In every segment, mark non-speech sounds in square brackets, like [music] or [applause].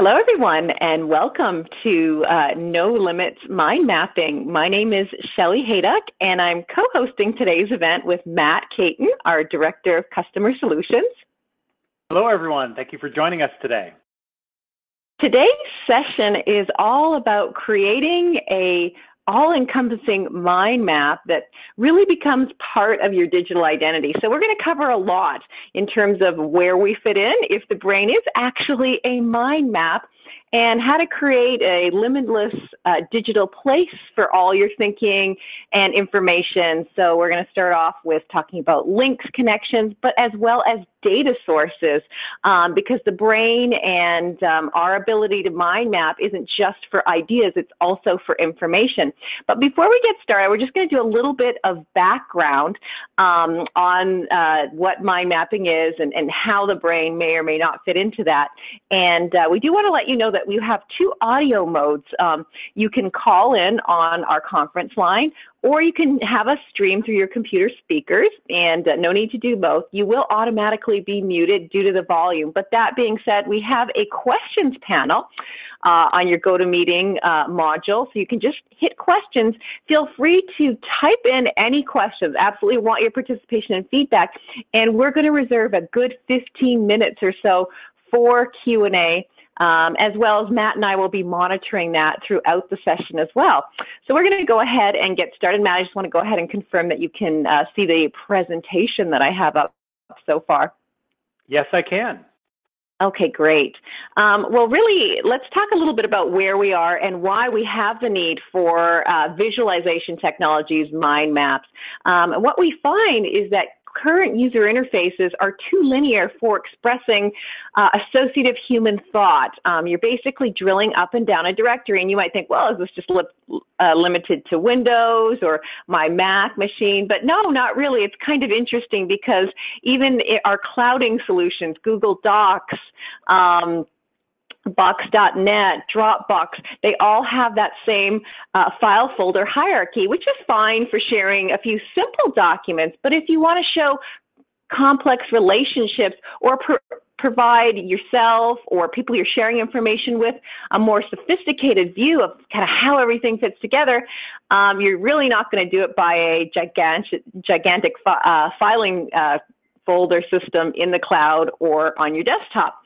Hello, everyone, and welcome to uh, No Limits Mind Mapping. My name is Shelly Hayduck, and I'm co-hosting today's event with Matt Caton, our Director of Customer Solutions. Hello, everyone. Thank you for joining us today. Today's session is all about creating a all encompassing mind map that really becomes part of your digital identity. So we're going to cover a lot in terms of where we fit in, if the brain is actually a mind map, and how to create a limitless uh, digital place for all your thinking and information. So we're going to start off with talking about links, connections, but as well as data sources um, because the brain and um, our ability to mind map isn't just for ideas, it's also for information. But before we get started, we're just going to do a little bit of background um, on uh, what mind mapping is and, and, how the brain may or may not fit into that. And uh, we do want to let you know that we have two audio modes. Um, you can call in on our conference line or you can have us stream through your computer speakers and uh, no need to do both. You will automatically be muted due to the volume. But that being said, we have a questions panel uh, on your GoToMeeting uh, module. So you can just hit questions. Feel free to type in any questions. Absolutely want your participation and feedback. And we're going to reserve a good 15 minutes or so for Q&A um, as well as Matt and I will be monitoring that throughout the session as well. So we're going to go ahead and get started. Matt, I just want to go ahead and confirm that you can uh, see the presentation that I have up so far. Yes, I can. Okay, great. Um, well, really, let's talk a little bit about where we are and why we have the need for uh, visualization technologies, mind maps. Um, what we find is that current user interfaces are too linear for expressing uh, associative human thought. Um, you're basically drilling up and down a directory, and you might think, well, is this just li- uh, limited to Windows or my Mac machine? But no, not really. It's kind of interesting because even our clouding solutions, Google Docs, um, Box.net, Dropbox, they all have that same uh, file folder hierarchy, which is fine for sharing a few simple documents. But if you want to show complex relationships or provide yourself or people you're sharing information with a more sophisticated view of kind of how everything fits together, um, you're really not going to do it by a gigantic, gigantic fi- uh, filing uh, folder system in the cloud or on your desktop.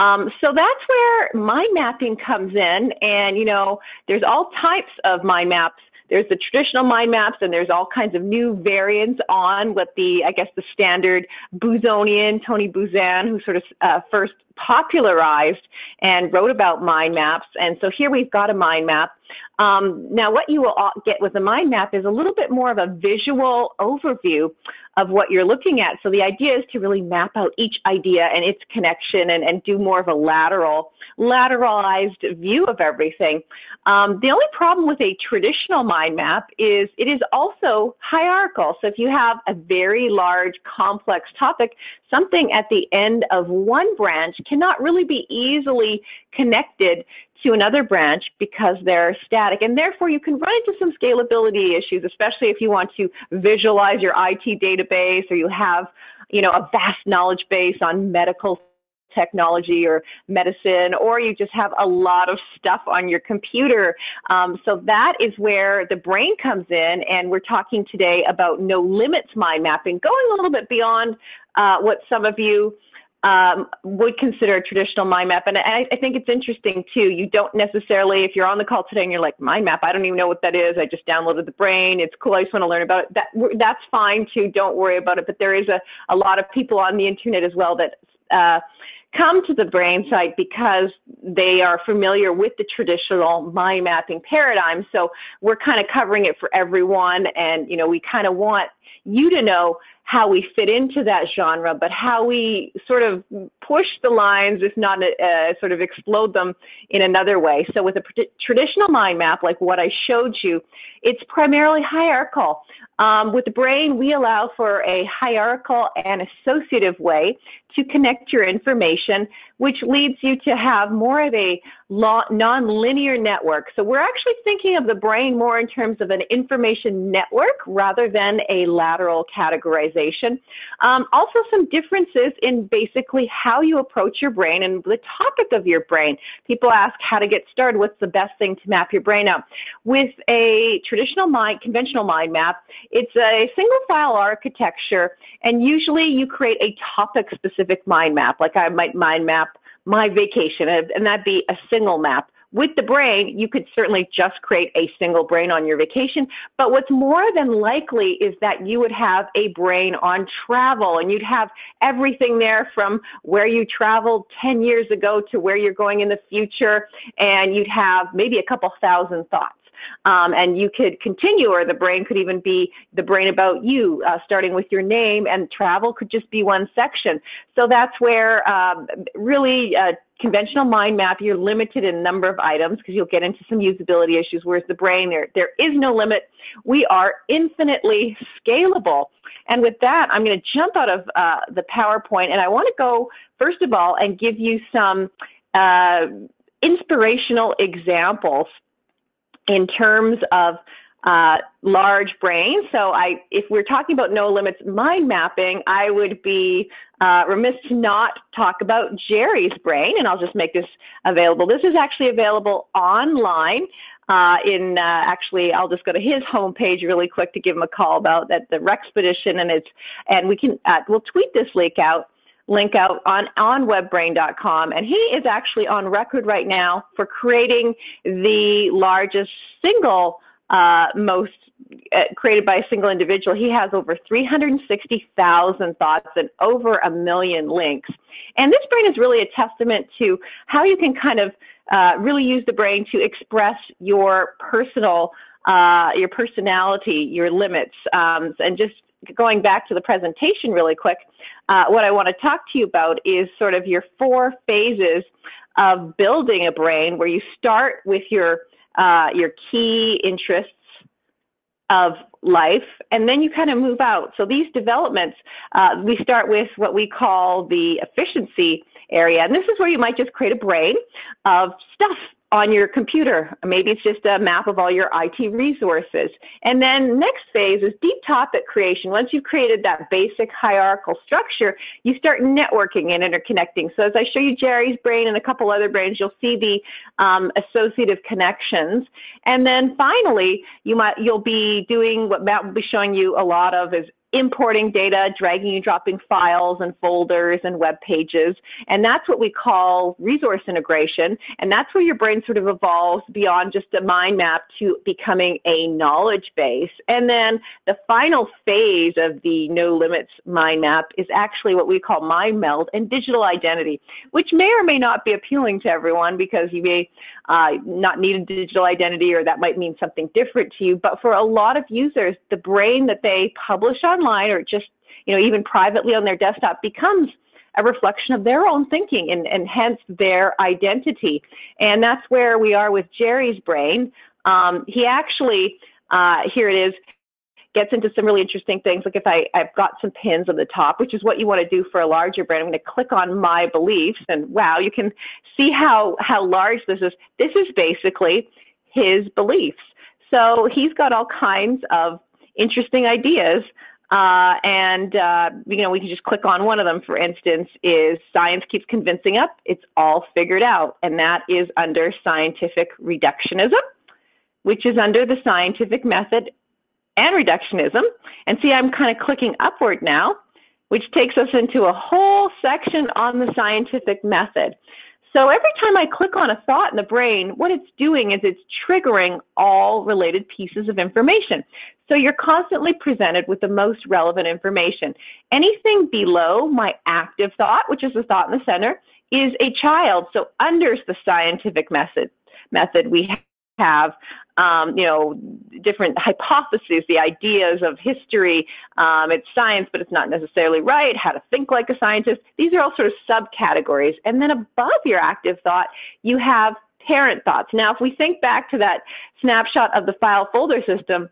Um, so that's where mind mapping comes in. And, you know, there's all types of mind maps. There's the traditional mind maps and there's all kinds of new variants on what the, I guess, the standard Buzonian, Tony Buzan, who sort of uh, first popularized and wrote about mind maps. And so here we've got a mind map. Um, now, what you will get with a mind map is a little bit more of a visual overview of what you're looking at. So the idea is to really map out each idea and its connection and, and do more of a lateral, lateralized view of everything. Um, the only problem with a traditional mind map is it is also hierarchical. So if you have a very large, complex topic, something at the end of one branch cannot really be easily connected to another branch because they're static. And therefore, you can run into some scalability issues, especially if you want to visualize your IT database or you have, you know, a vast knowledge base on medical technology or medicine, or you just have a lot of stuff on your computer. Um, so that is where the brain comes in, and we're talking today about no limits mind mapping, going a little bit beyond uh, what some of you um, would consider a traditional mind map. And I, I, think it's interesting too. You don't necessarily, if you're on the call today and you're like, mind map, I don't even know what that is. I just downloaded the brain. It's cool. I just want to learn about it. That, that's fine too. Don't worry about it. But there is a, a lot of people on the internet as well that, uh, come to the brain site because they are familiar with the traditional mind mapping paradigm. So we're kind of covering it for everyone. And, you know, we kind of want you to know how we fit into that genre, but how we sort of push the lines, if not uh, sort of explode them in another way. So with a traditional mind map, like what I showed you, it's primarily hierarchical. Um, with the brain, we allow for a hierarchical and associative way to connect your information, which leads you to have more of a non-linear network. So we're actually thinking of the brain more in terms of an information network rather than a lateral categorization. Um, also, some differences in basically how you approach your brain and the topic of your brain. People ask how to get started. What's the best thing to map your brain out? With a traditional mind, conventional mind map, it's a single file architecture, and usually you create a topic specific mind map. Like I might mind map my vacation, and that'd be a single map. With the brain, you could certainly just create a single brain on your vacation. But what's more than likely is that you would have a brain on travel and you'd have everything there from where you traveled 10 years ago to where you're going in the future. And you'd have maybe a couple thousand thoughts. Um, and you could continue, or the brain could even be the brain about you, uh, starting with your name, and travel could just be one section. So that's where um, really uh, conventional mind map, you're limited in number of items because you'll get into some usability issues. Whereas the brain, there there is no limit. We are infinitely scalable. And with that, I'm going to jump out of uh, the PowerPoint, and I want to go first of all and give you some uh, inspirational examples in terms of uh, large brain. So I, if we're talking about no limits mind mapping, I would be uh, remiss to not talk about Jerry's brain, and I'll just make this available. This is actually available online. Uh, in uh, actually, I'll just go to his homepage really quick to give him a call about that the Rexpedition, and it's and we can uh, we'll tweet this link out link out on, on webbrain.com. And he is actually on record right now for creating the largest single uh, most uh, created by a single individual. He has over 360,000 thoughts and over a million links. And this brain is really a testament to how you can kind of uh, really use the brain to express your personal, uh, your personality, your limits, um, and just going back to the presentation really quick, uh, what I want to talk to you about is sort of your four phases of building a brain where you start with your uh, your key interests of life, and then you kind of move out. So these developments, uh, we start with what we call the efficiency area, and this is where you might just create a brain of stuff on your computer. Maybe it's just a map of all your IT resources. And then next phase is deep topic creation. Once you've created that basic hierarchical structure, you start networking and interconnecting. So as I show you Jerry's brain and a couple other brains, you'll see the um, associative connections. And then finally, you might you'll be doing what Matt will be showing you a lot of is importing data, dragging and dropping files and folders and web pages. And that's what we call resource integration. And that's where your brain sort of evolves beyond just a mind map to becoming a knowledge base. And then the final phase of the no limits mind map is actually what we call mind meld and digital identity, which may or may not be appealing to everyone because you may uh, not need a digital identity or that might mean something different to you. But for a lot of users, the brain that they publish online or just, you know, even privately on their desktop becomes a reflection of their own thinking and, and hence their identity. And that's where we are with Jerry's brain. Um, he actually, uh, here it is, gets into some really interesting things. Like if I, I've got some pins on the top, which is what you want to do for a larger brand. I'm going to click on my beliefs and wow, you can see how, how large this is. This is basically his beliefs. So he's got all kinds of interesting ideas. Uh, and, uh, you know, we can just click on one of them, for instance, is science keeps convincing up. It's all figured out. And that is under scientific reductionism, which is under the scientific method and reductionism. And see, I'm kind of clicking upward now, which takes us into a whole section on the scientific method. So every time I click on a thought in the brain, what it's doing is it's triggering all related pieces of information. So you're constantly presented with the most relevant information. Anything below my active thought, which is the thought in the center, is a child. So under the scientific method, method we have um, you know, different hypotheses, the ideas of history. Um, it's science, but it's not necessarily right. How to think like a scientist. These are all sort of subcategories. And then above your active thought, you have parent thoughts. Now, if we think back to that snapshot of the file folder system,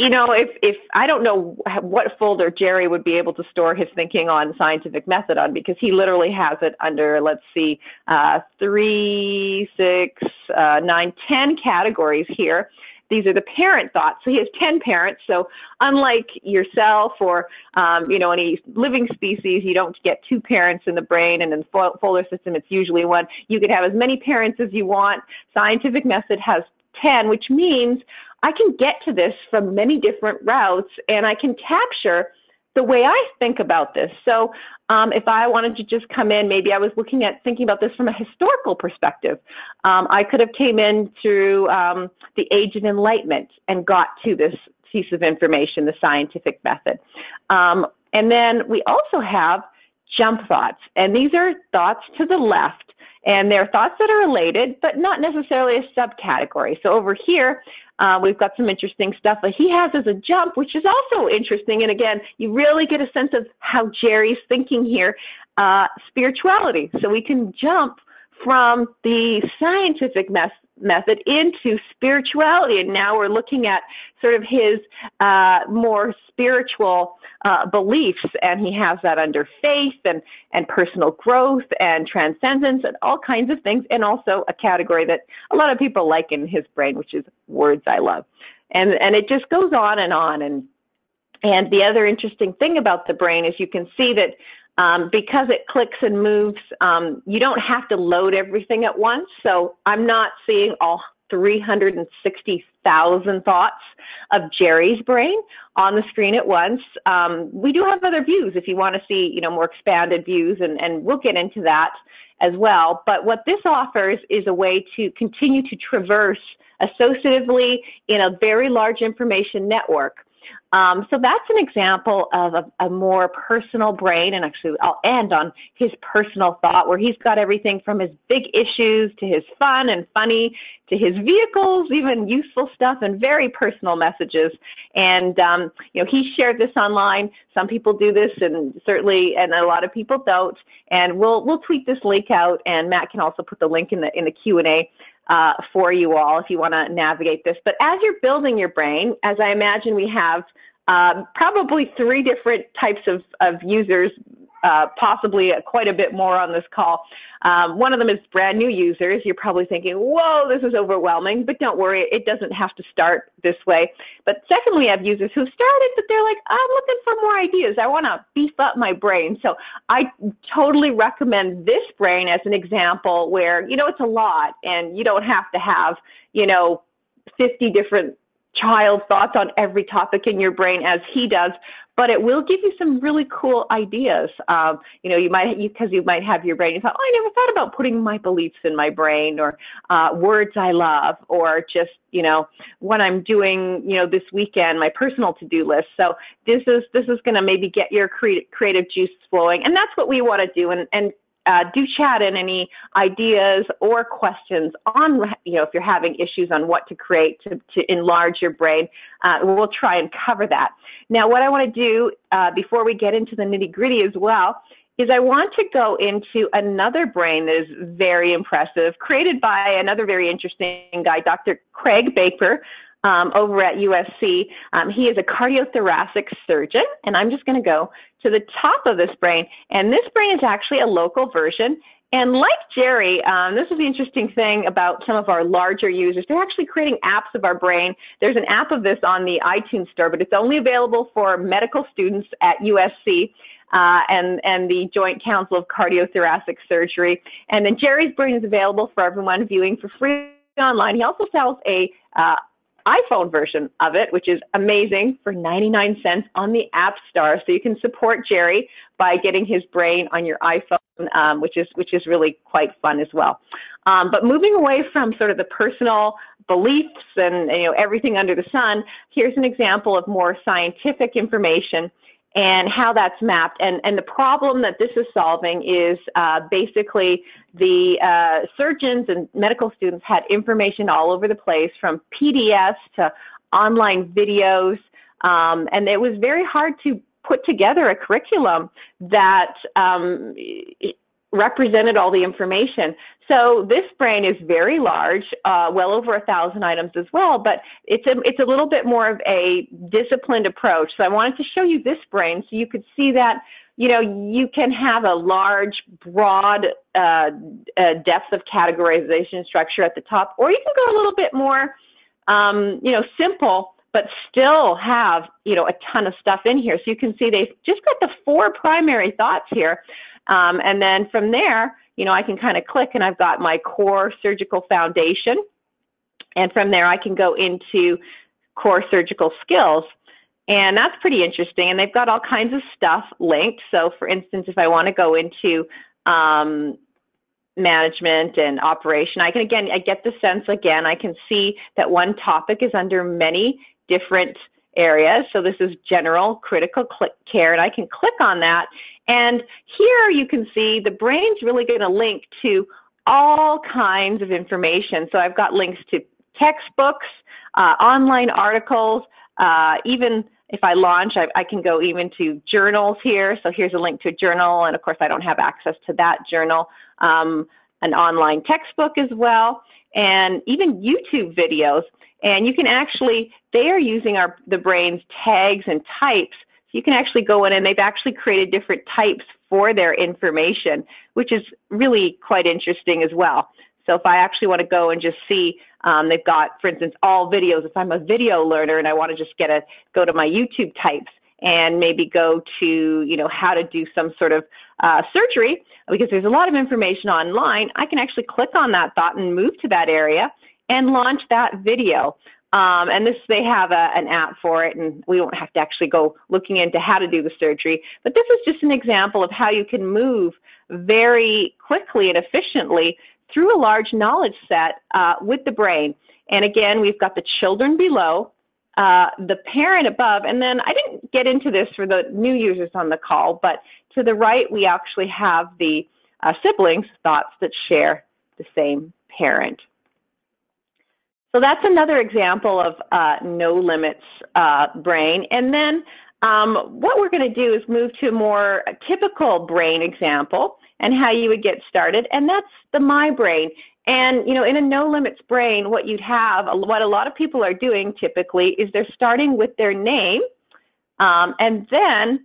you know, if if I don't know what folder Jerry would be able to store his thinking on scientific method on because he literally has it under let's see, uh, three, six, uh, nine, ten categories here. these are the parent thoughts. So he has 10 parents. So unlike yourself or, um, you know, any living species, you don't get two parents in the brain and in the Folder system, it's usually one. You could have as many parents as you want. Scientific method has 10, which means I can get to this from many different routes and I can capture the way I think about this. So um, if I wanted to just come in, maybe I was looking at thinking about this from a historical perspective. Um, I could have came in through um, the Age of Enlightenment and got to this piece of information, the scientific method. Um, and then we also have jump thoughts, and these are thoughts to the left. And they're thoughts that are related, but not necessarily a subcategory. So over here, uh, we've got some interesting stuff that he has as a jump, which is also interesting. And again, you really get a sense of how Jerry's thinking here. Uh, spirituality. So we can jump from the scientific mes- method into spirituality. And now we're looking at sort of his uh, more spiritual uh, beliefs, and he has that under faith and, and personal growth and transcendence and all kinds of things, and also a category that a lot of people like in his brain, which is words I love. And, and it just goes on and on. And, and the other interesting thing about the brain is you can see that um, because it clicks and moves, um, you don't have to load everything at once. So I'm not seeing all 360,000 thoughts of Jerry's brain on the screen at once. Um, we do have other views if you want to see, you know, more expanded views, and, and we'll get into that as well. But what this offers is a way to continue to traverse associatively in a very large information network um, so that's an example of a, a, more personal brain, and actually I'll end on his personal thought, where he's got everything from his big issues to his fun and funny to his vehicles, even useful stuff, and very personal messages. And um, you know, he shared this online. Some people do this, and certainly, and a lot of people don't. And we'll we'll tweet this link out, and Matt can also put the link in the in the Q and A uh, for you all if you want to navigate this. But as you're building your brain, as I imagine we have um, probably three different types of, of users, uh, possibly quite a bit more on this call. Um, one of them is brand new users. You're probably thinking, whoa, this is overwhelming, but don't worry, it doesn't have to start this way. But secondly, we have users who've started, but they're like, I'm looking for more ideas. I want to beef up my brain. So I totally recommend this brain as an example where, you know, it's a lot and you don't have to have, you know, 50 different child thoughts on every topic in your brain as he does, but it will give you some really cool ideas. Um, you know, you might because you, you, might have your brain. You thought, oh, I never thought about putting my beliefs in my brain, or uh, words I love, or just you know what I'm doing. You know, this weekend, my personal to-do list. So this is this is going to maybe get your cre- creative juice flowing, and that's what we want to do. And and uh, do chat in any ideas or questions on, you know, if you're having issues on what to create to, to enlarge your brain. Uh, we'll try and cover that. Now, what I want to do uh, before we get into the nitty gritty as well is I want to go into another brain that is very impressive, created by another very interesting guy, Dr. Craig Baker, um, over at USC. Um, he is a cardiothoracic surgeon, and I'm just going to go to the top of this brain. And this brain is actually a local version. And like Jerry, um, this is the interesting thing about some of our larger users. They're actually creating apps of our brain. There's an app of this on the iTunes store, but it's only available for medical students at USC. Uh, and and the Joint Council of Cardiothoracic Surgery. And then Jerry's Brain is available for everyone viewing for free online. He also sells a uh, iPhone version of it, which is amazing for 99 cents on the App Store. So you can support Jerry by getting his brain on your iPhone, um, which is which is really quite fun as well. Um, but moving away from sort of the personal beliefs and you know everything under the sun, here's an example of more scientific information and how that's mapped. And, and the problem that this is solving is uh, basically the uh, surgeons and medical students had information all over the place from PDFs to online videos. Um, and it was very hard to put together a curriculum that um, represented all the information. So this brain is very large, uh, well over a thousand items as well, but it's a, it's a little bit more of a disciplined approach. So I wanted to show you this brain so you could see that, you know, you can have a large, broad uh, uh, depth of categorization structure at the top, or you can go a little bit more um, you know, simple, but still have, you know, a ton of stuff in here. So you can see they've just got the four primary thoughts here. Um, and then from there, you know, I can kind of click and I've got my core surgical foundation. And from there, I can go into core surgical skills. And that's pretty interesting. And they've got all kinds of stuff linked. So, for instance, if I want to go into um, management and operation, I can again, I get the sense again, I can see that one topic is under many different areas. So, this is general critical care, and I can click on that. And here you can see the brain's really going to link to all kinds of information. So, I've got links to textbooks, uh, online articles, uh, even if I launch, I, I, can go even to journals here. So here's a link to a journal, and of course I don't have access to that journal. Um, an online textbook as well, and even YouTube videos. And you can actually, they are using our the brain's tags and types. You can actually go in and they've actually created different types for their information, which is really quite interesting as well. So if I actually want to go and just see, um, they've got, for instance, all videos. If I'm a video learner and I want to just get a go to my YouTube types and maybe go to, you know, how to do some sort of uh, surgery, because there's a lot of information online, I can actually click on that thought and move to that area and launch that video. Um, and this, they have a, an app for it, and we don't have to actually go looking into how to do the surgery. But this is just an example of how you can move very quickly and efficiently through a large knowledge set uh, with the brain. And again, we've got the children below, uh, the parent above, and then I didn't get into this for the new users on the call, but to the right, we actually have the uh, siblings' thoughts that share the same parent. So that's another example of uh, no limits uh, brain. And then um, what we're going to do is move to a more typical brain example and how you would get started. And that's the my brain. And, you know, in a no limits brain, what you'd have, what a lot of people are doing typically is they're starting with their name um, and then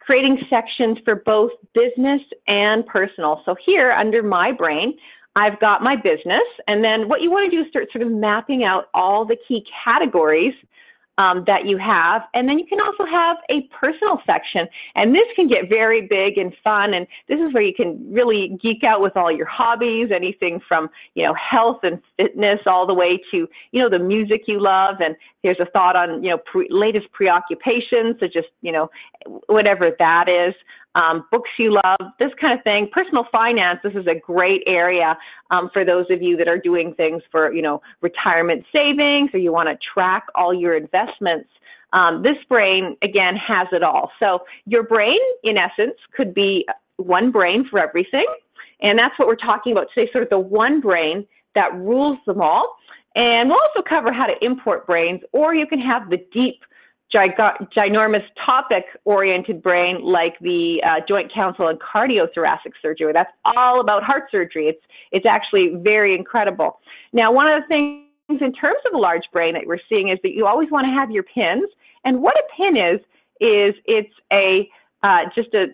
creating sections for both business and personal. So here under my brain, I've got my business. And then what you want to do is start sort of mapping out all the key categories um, that you have. And then you can also have a personal section. And this can get very big and fun. And this is where you can really geek out with all your hobbies, anything from, you know, health and fitness all the way to, you know, the music you love. And here's a thought on, you know, pre- latest preoccupations. So just, you know, whatever that is um, books you love, this kind of thing. Personal finance, this is a great area um, for those of you that are doing things for, you know, retirement savings or you want to track all your investments. Um, this brain, again, has it all. So your brain, in essence, could be one brain for everything. And that's what we're talking about today, sort of the one brain that rules them all. And we'll also cover how to import brains, or you can have the deep ginormous topic oriented brain like the uh, Joint Council on Cardiothoracic Surgery. That's all about heart surgery. It's, it's actually very incredible. Now, one of the things in terms of a large brain that we're seeing is that you always want to have your pins. And what a pin is, is it's a uh, just a,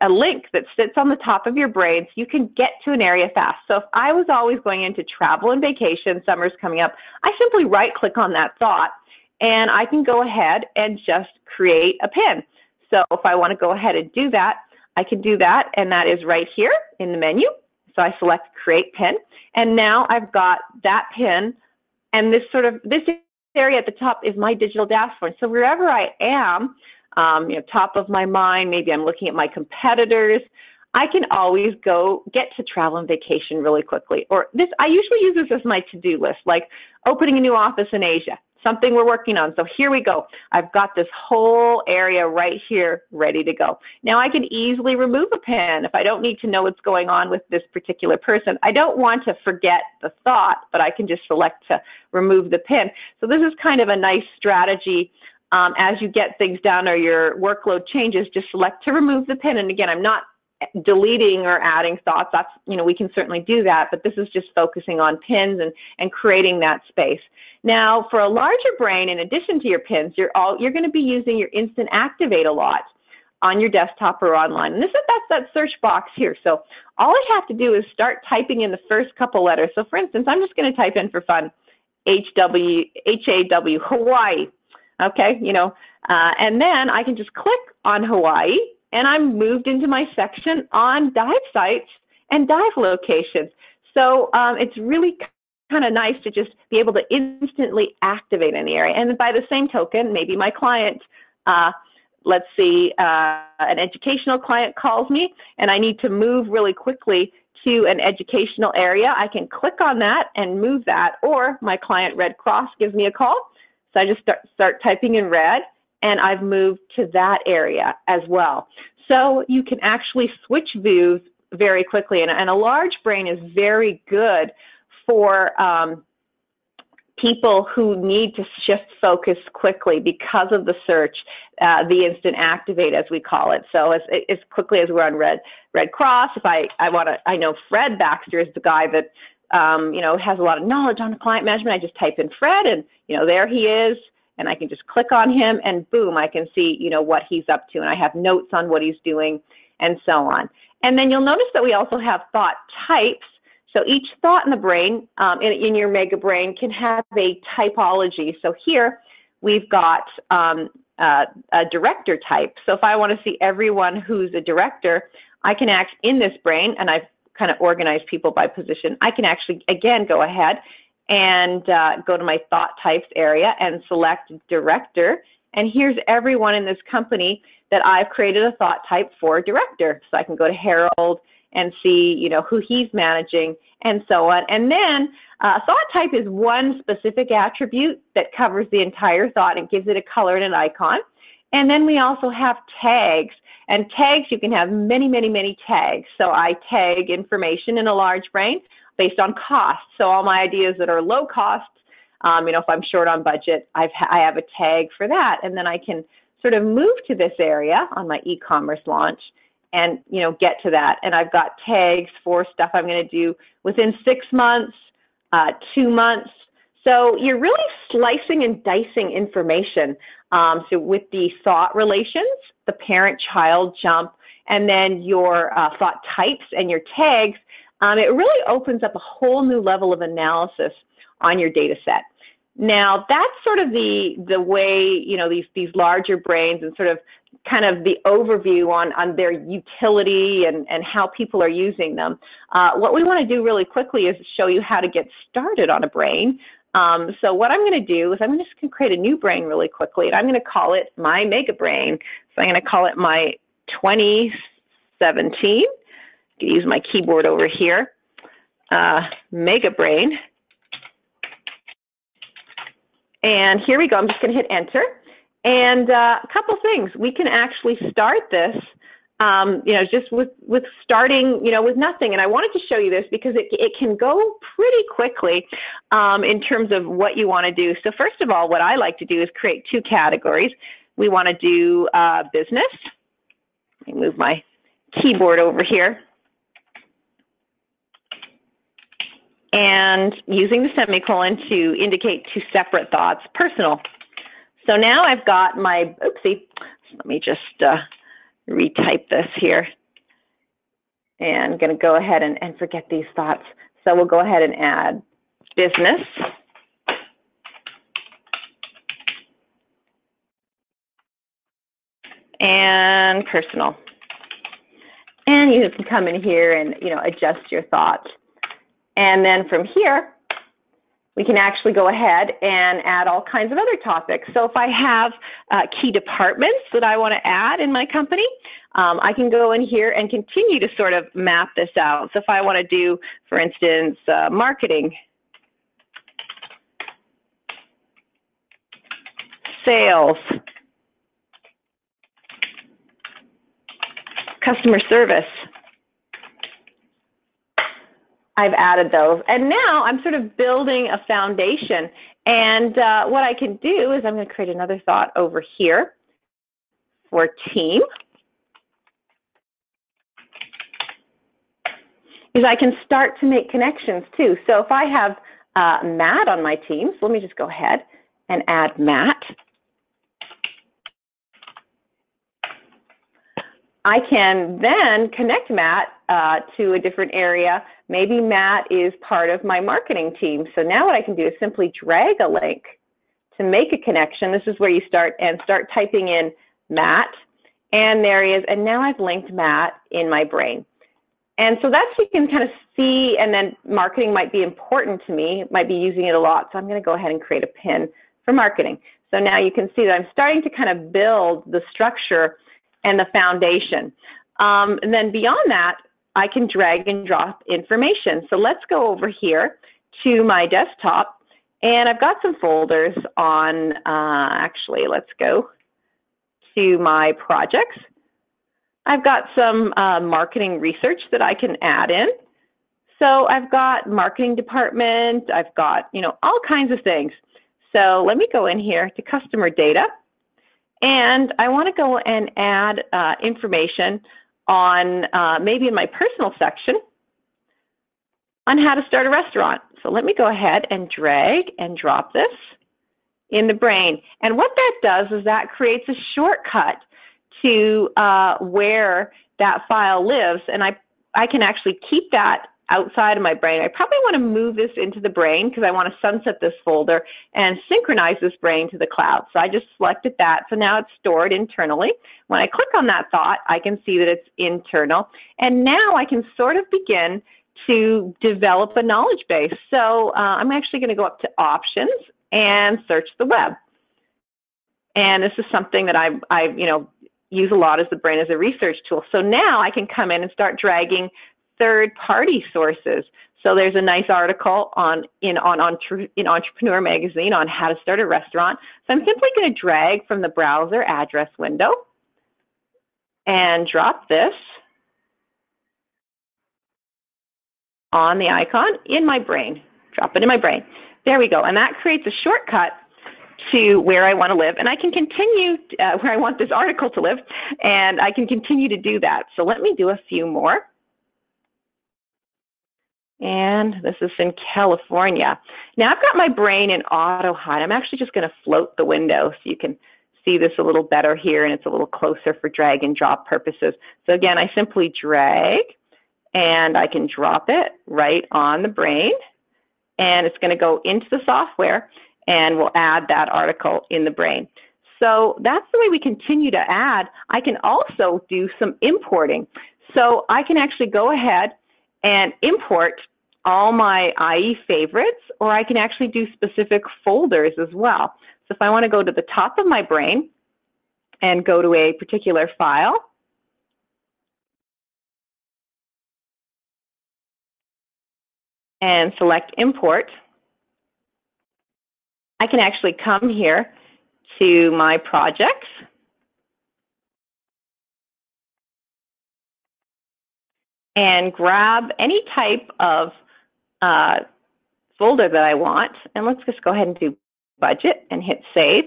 a link that sits on the top of your brain so you can get to an area fast. So if I was always going into travel and vacation, summer's coming up, I simply right click on that thought and I can go ahead and just create a pin. So if I want to go ahead and do that, I can do that, and that is right here in the menu. So I select Create Pin, and now I've got that pin, and this sort of, this area at the top is my digital dashboard. So wherever I am, um, you know, top of my mind, maybe I'm looking at my competitors, I can always go get to travel and vacation really quickly. Or this, I usually use this as my to-do list, like opening a new office in Asia something we're working on. So here we go. I've got this whole area right here ready to go. Now I can easily remove a pin if I don't need to know what's going on with this particular person. I don't want to forget the thought, but I can just select to remove the pin. So this is kind of a nice strategy um, as you get things done or your workload changes, just select to remove the pin. And again, I'm not deleting or adding thoughts. That's, you know, we can certainly do that, but this is just focusing on pins and, and creating that space. Now, for a larger brain, in addition to your pins, you're all you're going to be using your instant activate a lot on your desktop or online. And this is that's that search box here. So all I have to do is start typing in the first couple letters. So for instance, I'm just going to type in for fun HW, HAW, Hawaii. Okay, you know, uh, and then I can just click on Hawaii and I'm moved into my section on dive sites and dive locations. So um, it's really kind of nice to just be able to instantly activate the area. And by the same token, maybe my client, uh, let's see, uh, an educational client calls me and I need to move really quickly to an educational area. I can click on that and move that, or my client Red Cross gives me a call. So I just start, start typing in red and I've moved to that area as well. So you can actually switch views very quickly. And, and a large brain is very good for um, people who need to shift focus quickly because of the search, uh, the instant activate as we call it. So as, as quickly as we're on Red Red Cross, if I I want to, I know Fred Baxter is the guy that um, you know has a lot of knowledge on client management. I just type in Fred, and you know there he is, and I can just click on him, and boom, I can see you know what he's up to, and I have notes on what he's doing, and so on. And then you'll notice that we also have thought types so each thought in the brain, um, in, in, your mega brain, can have a typology. So here we've got um, uh, a director type. So if I want to see everyone who's a director, I can act in this brain, and I've kind of organized people by position. I can actually, again, go ahead and uh, go to my thought types area and select director. And here's everyone in this company that I've created a thought type for director. So I can go to Harold and see, you know, who he's managing and so on. And then uh, thought type is one specific attribute that covers the entire thought and gives it a color and an icon. And then we also have tags. And tags, you can have many, many, many tags. So I tag information in a large brain based on cost. So all my ideas that are low cost, um, you know, if I'm short on budget, I've, I have a tag for that. And then I can sort of move to this area on my e-commerce launch and you know get to that. And I've got tags for stuff I'm going to do within six months, uh, two months. So you're really slicing and dicing information. Um, so with the thought relations, the parent-child jump, and then your uh, thought types and your tags, um, it really opens up a whole new level of analysis on your data set. Now that's sort of the the way you know these these larger brains and sort of kind of the overview on, on their utility and, and how people are using them. Uh, what we want to do really quickly is show you how to get started on a brain. Um, so what I'm going to do is I'm just going to create a new brain really quickly, and I'm going to call it my Mega Brain. So I'm going to call it my 2017. use my keyboard over here. Uh, Mega Brain. And here we go. I'm just going to hit enter. And uh, a couple things, we can actually start this, um, you know, just with, with starting, you know, with nothing. And I wanted to show you this because it, it can go pretty quickly um, in terms of what you want to do. So first of all, what I like to do is create two categories. We want to do uh, business. Let me move my keyboard over here. And using the semicolon to indicate two separate thoughts, personal so now I've got my, oopsie, let me just uh, retype this here. And I'm going to go ahead and, and forget these thoughts. So we'll go ahead and add business. And personal. And you can come in here and, you know, adjust your thoughts. And then from here, we can actually go ahead and add all kinds of other topics. So if I have uh, key departments that I want to add in my company, um, I can go in here and continue to sort of map this out. So if I want to do, for instance, uh, marketing, sales, customer service, I've added those. And now I'm sort of building a foundation. And uh, what I can do is I'm going to create another thought over here for team. Is I can start to make connections too. So if I have uh, Matt on my team, so let me just go ahead and add Matt. I can then connect Matt uh, to a different area Maybe Matt is part of my marketing team. So now what I can do is simply drag a link to make a connection. This is where you start and start typing in Matt. And there he is. And now I've linked Matt in my brain. And so that's you can kind of see, and then marketing might be important to me, might be using it a lot. So I'm going to go ahead and create a pin for marketing. So now you can see that I'm starting to kind of build the structure and the foundation. Um, and then beyond that, I can drag and drop information. So let's go over here to my desktop and I've got some folders on, uh, actually, let's go to my projects. I've got some uh, marketing research that I can add in. So I've got marketing department, I've got, you know, all kinds of things. So let me go in here to customer data. And I want to go and add uh, information on uh, maybe in my personal section on how to start a restaurant. So let me go ahead and drag and drop this in the brain. And what that does is that creates a shortcut to uh, where that file lives. And I, I can actually keep that outside of my brain. I probably want to move this into the brain because I want to sunset this folder and synchronize this brain to the cloud. So I just selected that. So now it's stored internally. When I click on that thought, I can see that it's internal. And now I can sort of begin to develop a knowledge base. So uh, I'm actually going to go up to options and search the web. And this is something that I, I, you know, use a lot as the brain as a research tool. So now I can come in and start dragging third party sources. So there's a nice article on in on, on in Entrepreneur Magazine on how to start a restaurant. So I'm simply going to drag from the browser address window and drop this on the icon in my brain. Drop it in my brain. There we go. And that creates a shortcut to where I want to live. And I can continue uh, where I want this article to live, and I can continue to do that. So let me do a few more. And this is in California. Now I've got my brain in auto hide. I'm actually just going to float the window so you can see this a little better here and it's a little closer for drag and drop purposes. So again, I simply drag and I can drop it right on the brain and it's going to go into the software and we'll add that article in the brain. So that's the way we continue to add. I can also do some importing. So I can actually go ahead and import all my IE favorites, or I can actually do specific folders as well. So if I want to go to the top of my brain and go to a particular file, and select import, I can actually come here to my projects and grab any type of uh, folder that I want. And let's just go ahead and do budget and hit save.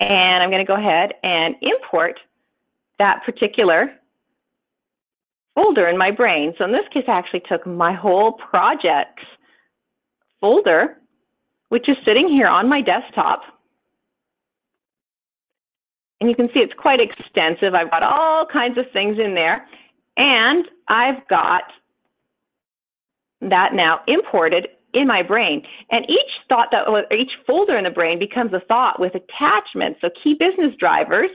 And I'm going to go ahead and import that particular folder in my brain. So in this case, I actually took my whole projects folder, which is sitting here on my desktop. And you can see it's quite extensive. I've got all kinds of things in there. And I've got that now imported in my brain. And each thought that, each folder in the brain becomes a thought with attachments. So key business drivers,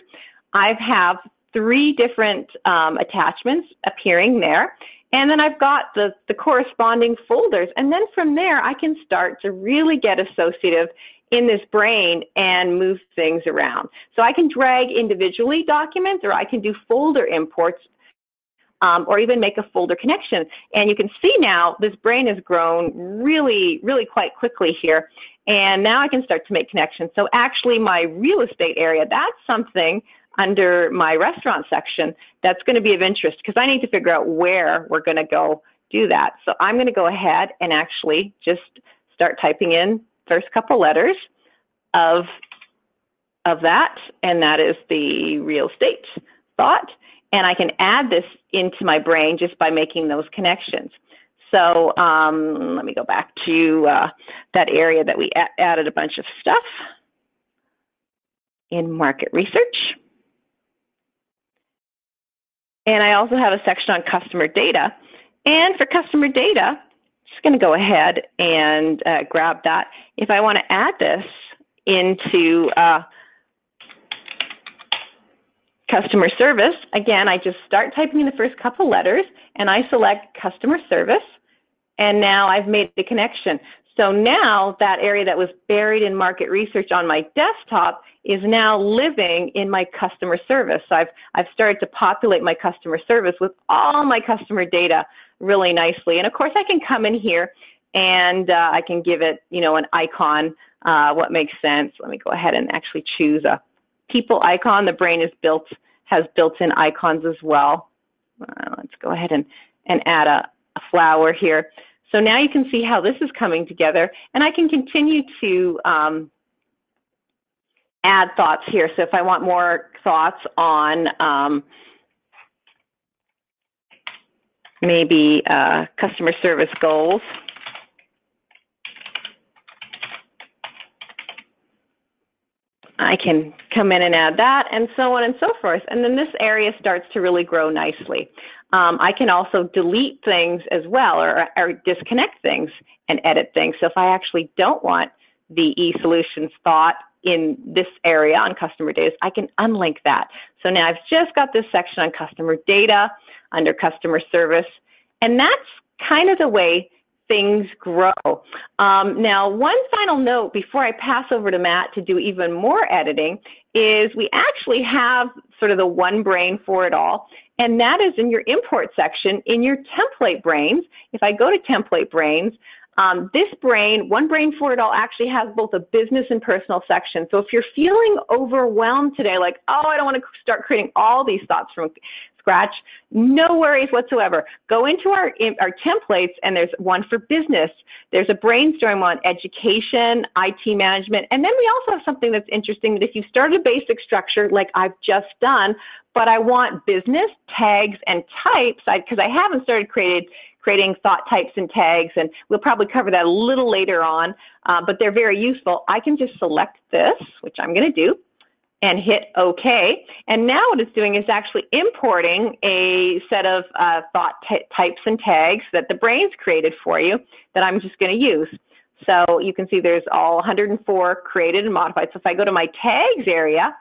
I have three different um, attachments appearing there. And then I've got the, the corresponding folders. And then from there, I can start to really get associative in this brain and move things around. So I can drag individually documents or I can do folder imports um, or even make a folder connection. And you can see now this brain has grown really, really quite quickly here. And now I can start to make connections. So actually my real estate area, that's something under my restaurant section that's going to be of interest because I need to figure out where we're going to go do that. So I'm going to go ahead and actually just start typing in first couple letters of of that, and that is the real estate thought. And I can add this into my brain just by making those connections. So um, let me go back to uh, that area that we a- added a bunch of stuff in market research. And I also have a section on customer data. And for customer data, I'm just going to go ahead and uh, grab that. If I want to add this into uh, customer service, again, I just start typing in the first couple letters and I select customer service. And now I've made the connection. So now that area that was buried in market research on my desktop is now living in my customer service. So I've, I've started to populate my customer service with all my customer data really nicely. And of course I can come in here and uh, I can give it, you know, an icon, uh, what makes sense. Let me go ahead and actually choose a people icon. The brain is built, has built-in icons as well. Uh, let's go ahead and, and add a, a flower here. So now you can see how this is coming together and I can continue to um, add thoughts here. So if I want more thoughts on um, maybe uh, customer service goals, I can come in and add that and so on and so forth. And then this area starts to really grow nicely. Um, I can also delete things as well or, or disconnect things and edit things. So if I actually don't want the e-solutions thought in this area on customer data, I can unlink that. So now I've just got this section on customer data under customer service. And that's kind of the way things grow. Um, now, one final note before I pass over to Matt to do even more editing is we actually have sort of the one brain for it all, and that is in your import section in your template brains. If I go to template brains, um, this brain, one brain for it all, actually has both a business and personal section. So if you're feeling overwhelmed today, like, oh, I don't want to start creating all these thoughts from scratch, no worries whatsoever. Go into our, our templates and there's one for business. There's a brainstorm on education, IT management. And then we also have something that's interesting that if you start a basic structure like I've just done, but I want business tags and types, because I, I haven't started created creating thought types and tags, and we'll probably cover that a little later on, uh, but they're very useful. I can just select this, which I'm going to do, and hit OK. And now what it's doing is actually importing a set of uh, thought types and tags that the brain's created for you that I'm just going to use. So you can see there's all 104 created and modified. So if I go to my tags area,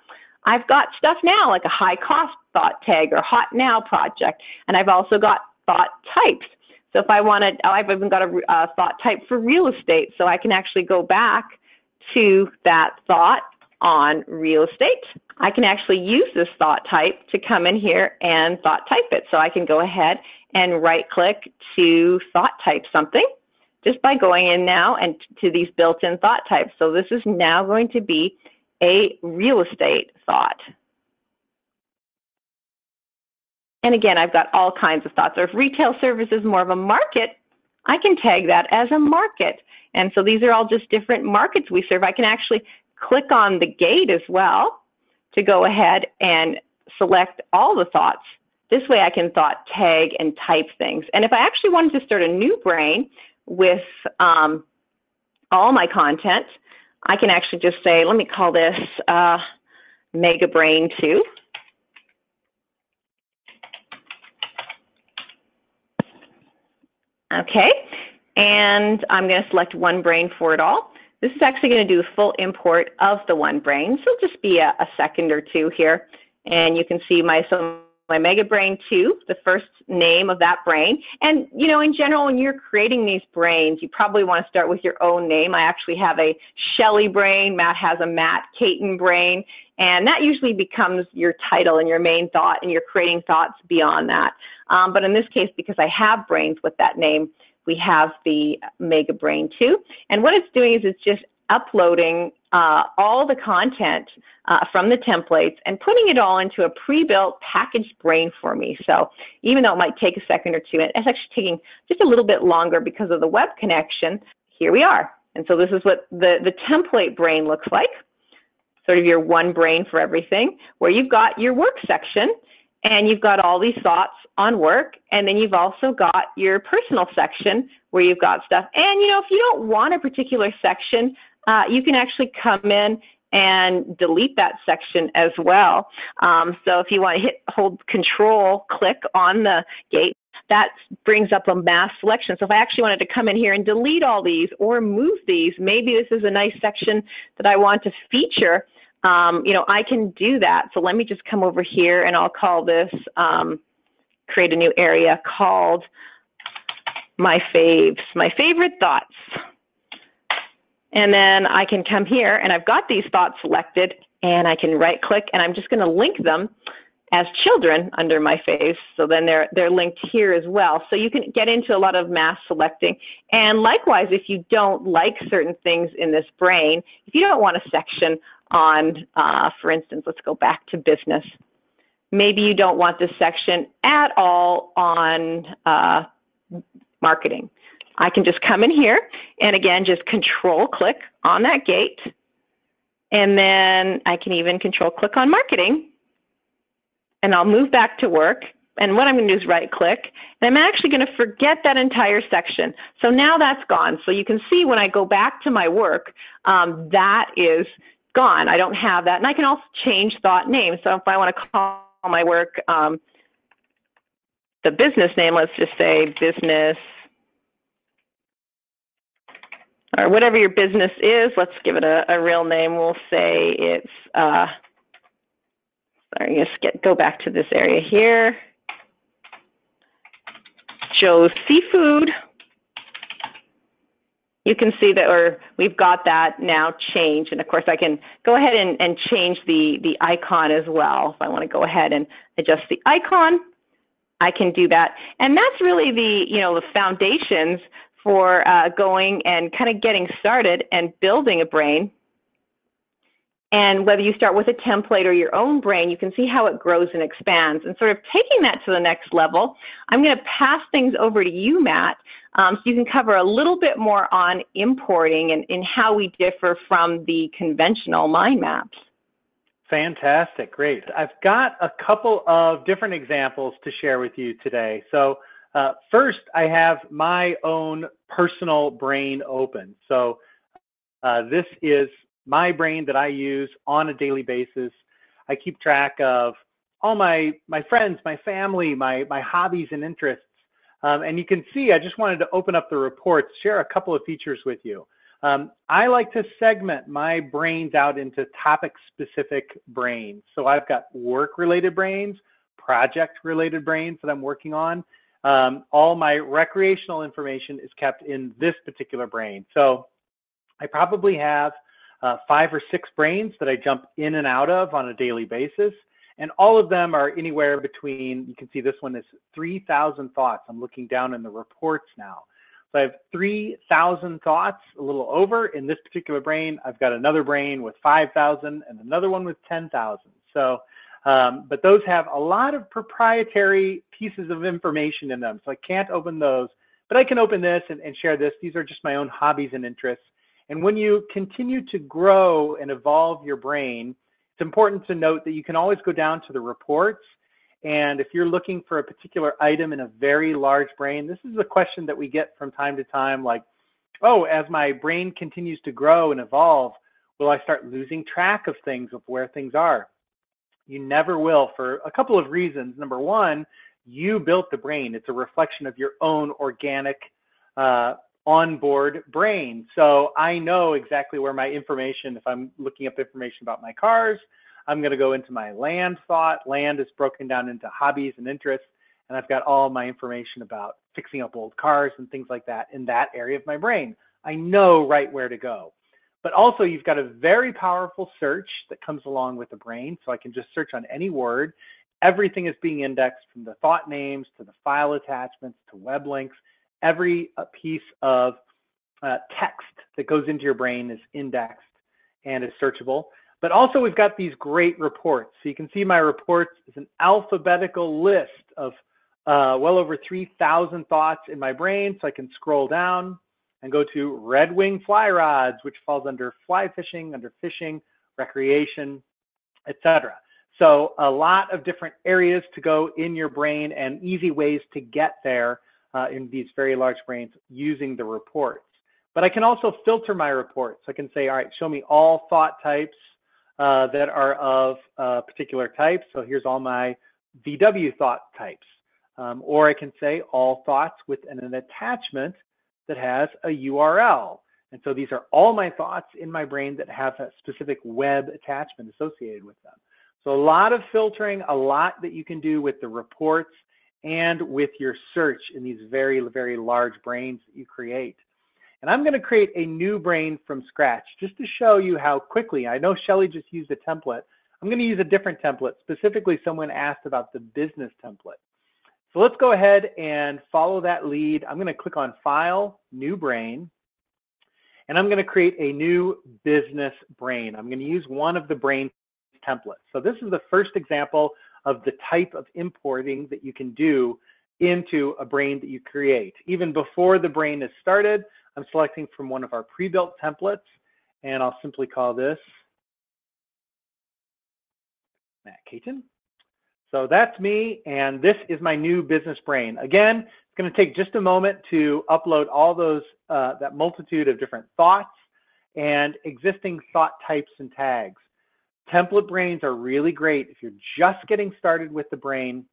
I've got stuff now like a high cost thought tag or hot now project. And I've also got thought types. So if I wanted, I've even got a thought type for real estate. So I can actually go back to that thought on real estate. I can actually use this thought type to come in here and thought type it. So I can go ahead and right click to thought type something just by going in now and to these built-in thought types. So this is now going to be a real estate thought. And again, I've got all kinds of thoughts. Or if retail service is more of a market, I can tag that as a market. And so these are all just different markets we serve. I can actually click on the gate as well to go ahead and select all the thoughts. This way I can thought tag and type things. And if I actually wanted to start a new brain with um, all my content, I can actually just say, let me call this uh, Mega Brain 2. Okay, and I'm going to select one brain for it all. This is actually going to do a full import of the one brain. So it'll just be a, a second or two here. And you can see my, so my Mega Brain 2, the first name of that brain. And, you know, in general, when you're creating these brains, you probably want to start with your own name. I actually have a Shelly brain. Matt has a Matt Caton brain. And that usually becomes your title and your main thought, and you're creating thoughts beyond that. Um, but in this case, because I have brains with that name, we have the Mega Brain 2. And what it's doing is it's just uploading uh, all the content uh, from the templates and putting it all into a pre-built packaged brain for me. So even though it might take a second or two, it's actually taking just a little bit longer because of the web connection. Here we are. And so this is what the, the template brain looks like, sort of your one brain for everything, where you've got your work section and you've got all these thoughts on work and then you've also got your personal section where you've got stuff and you know if you don't want a particular section uh, you can actually come in and delete that section as well um, so if you want to hit hold control click on the gate that brings up a mass selection. So if I actually wanted to come in here and delete all these or move these, maybe this is a nice section that I want to feature, um, you know, I can do that. So let me just come over here and I'll call this, um, create a new area called my faves, my favorite thoughts. And then I can come here and I've got these thoughts selected and I can right click and I'm just going to link them as children under my face. So then they're, they're linked here as well. So you can get into a lot of mass selecting. And likewise, if you don't like certain things in this brain, if you don't want a section on, uh, for instance, let's go back to business. Maybe you don't want this section at all on uh, marketing. I can just come in here and again, just control click on that gate. And then I can even control click on marketing and I'll move back to work. And what I'm going to do is right click and I'm actually going to forget that entire section. So now that's gone. So you can see when I go back to my work, um, that is gone. I don't have that. And I can also change thought name. So if I want to call my work um, the business name, let's just say business or whatever your business is, let's give it a, a real name. We'll say it's, uh, sorry, just get, go back to this area here. Joe's Seafood. You can see that, or we've got that now changed. And of course I can go ahead and, and change the, the icon as well. If I want to go ahead and adjust the icon, I can do that. And that's really the, you know, the foundations for uh, going and kind of getting started and building a brain. And whether you start with a template or your own brain, you can see how it grows and expands. And sort of taking that to the next level, I'm going to pass things over to you, Matt, um, so you can cover a little bit more on importing and, and how we differ from the conventional mind maps. Fantastic, great. I've got a couple of different examples to share with you today. So uh, first, I have my own personal brain open. So uh, this is my brain that I use on a daily basis. I keep track of all my my friends, my family, my my hobbies and interests. Um, and you can see, I just wanted to open up the reports, share a couple of features with you. Um, I like to segment my brains out into topic specific brains. So I've got work related brains, project related brains that I'm working on, um, all my recreational information is kept in this particular brain. So I probably have uh, five or six brains that I jump in and out of on a daily basis. And all of them are anywhere between, you can see this one is 3,000 thoughts. I'm looking down in the reports now. So I have 3,000 thoughts, a little over in this particular brain. I've got another brain with 5,000 and another one with 10,000. So um, but those have a lot of proprietary pieces of information in them. So I can't open those, but I can open this and, and share this. These are just my own hobbies and interests. And when you continue to grow and evolve your brain, it's important to note that you can always go down to the reports. And if you're looking for a particular item in a very large brain, this is a question that we get from time to time like, oh, as my brain continues to grow and evolve, will I start losing track of things, of where things are? You never will for a couple of reasons. Number one, you built the brain. It's a reflection of your own organic uh, onboard brain. So I know exactly where my information, if I'm looking up information about my cars, I'm going to go into my land thought. Land is broken down into hobbies and interests. And I've got all my information about fixing up old cars and things like that in that area of my brain. I know right where to go. But also you've got a very powerful search that comes along with the brain. So I can just search on any word. Everything is being indexed from the thought names to the file attachments to web links. Every uh, piece of uh, text that goes into your brain is indexed and is searchable. But also we've got these great reports. So you can see my reports is an alphabetical list of uh, well over 3,000 thoughts in my brain. So I can scroll down and go to red wing fly rods, which falls under fly fishing, under fishing, recreation, etc. So a lot of different areas to go in your brain and easy ways to get there uh, in these very large brains using the reports. But I can also filter my reports. I can say, all right, show me all thought types uh, that are of a particular type. So here's all my VW thought types. Um, or I can say all thoughts with an, an attachment that has a URL. And so these are all my thoughts in my brain that have a specific web attachment associated with them. So a lot of filtering, a lot that you can do with the reports and with your search in these very, very large brains that you create. And I'm going to create a new brain from scratch just to show you how quickly, I know Shelly just used a template. I'm going to use a different template. Specifically, someone asked about the business template. So let's go ahead and follow that lead. I'm going to click on File, New Brain, and I'm going to create a new business brain. I'm going to use one of the brain templates. So this is the first example of the type of importing that you can do into a brain that you create. Even before the brain is started, I'm selecting from one of our pre-built templates, and I'll simply call this Matt Caton. So that's me, and this is my new business brain. Again, it's going to take just a moment to upload all those, uh, that multitude of different thoughts and existing thought types and tags. Template brains are really great if you're just getting started with the brain.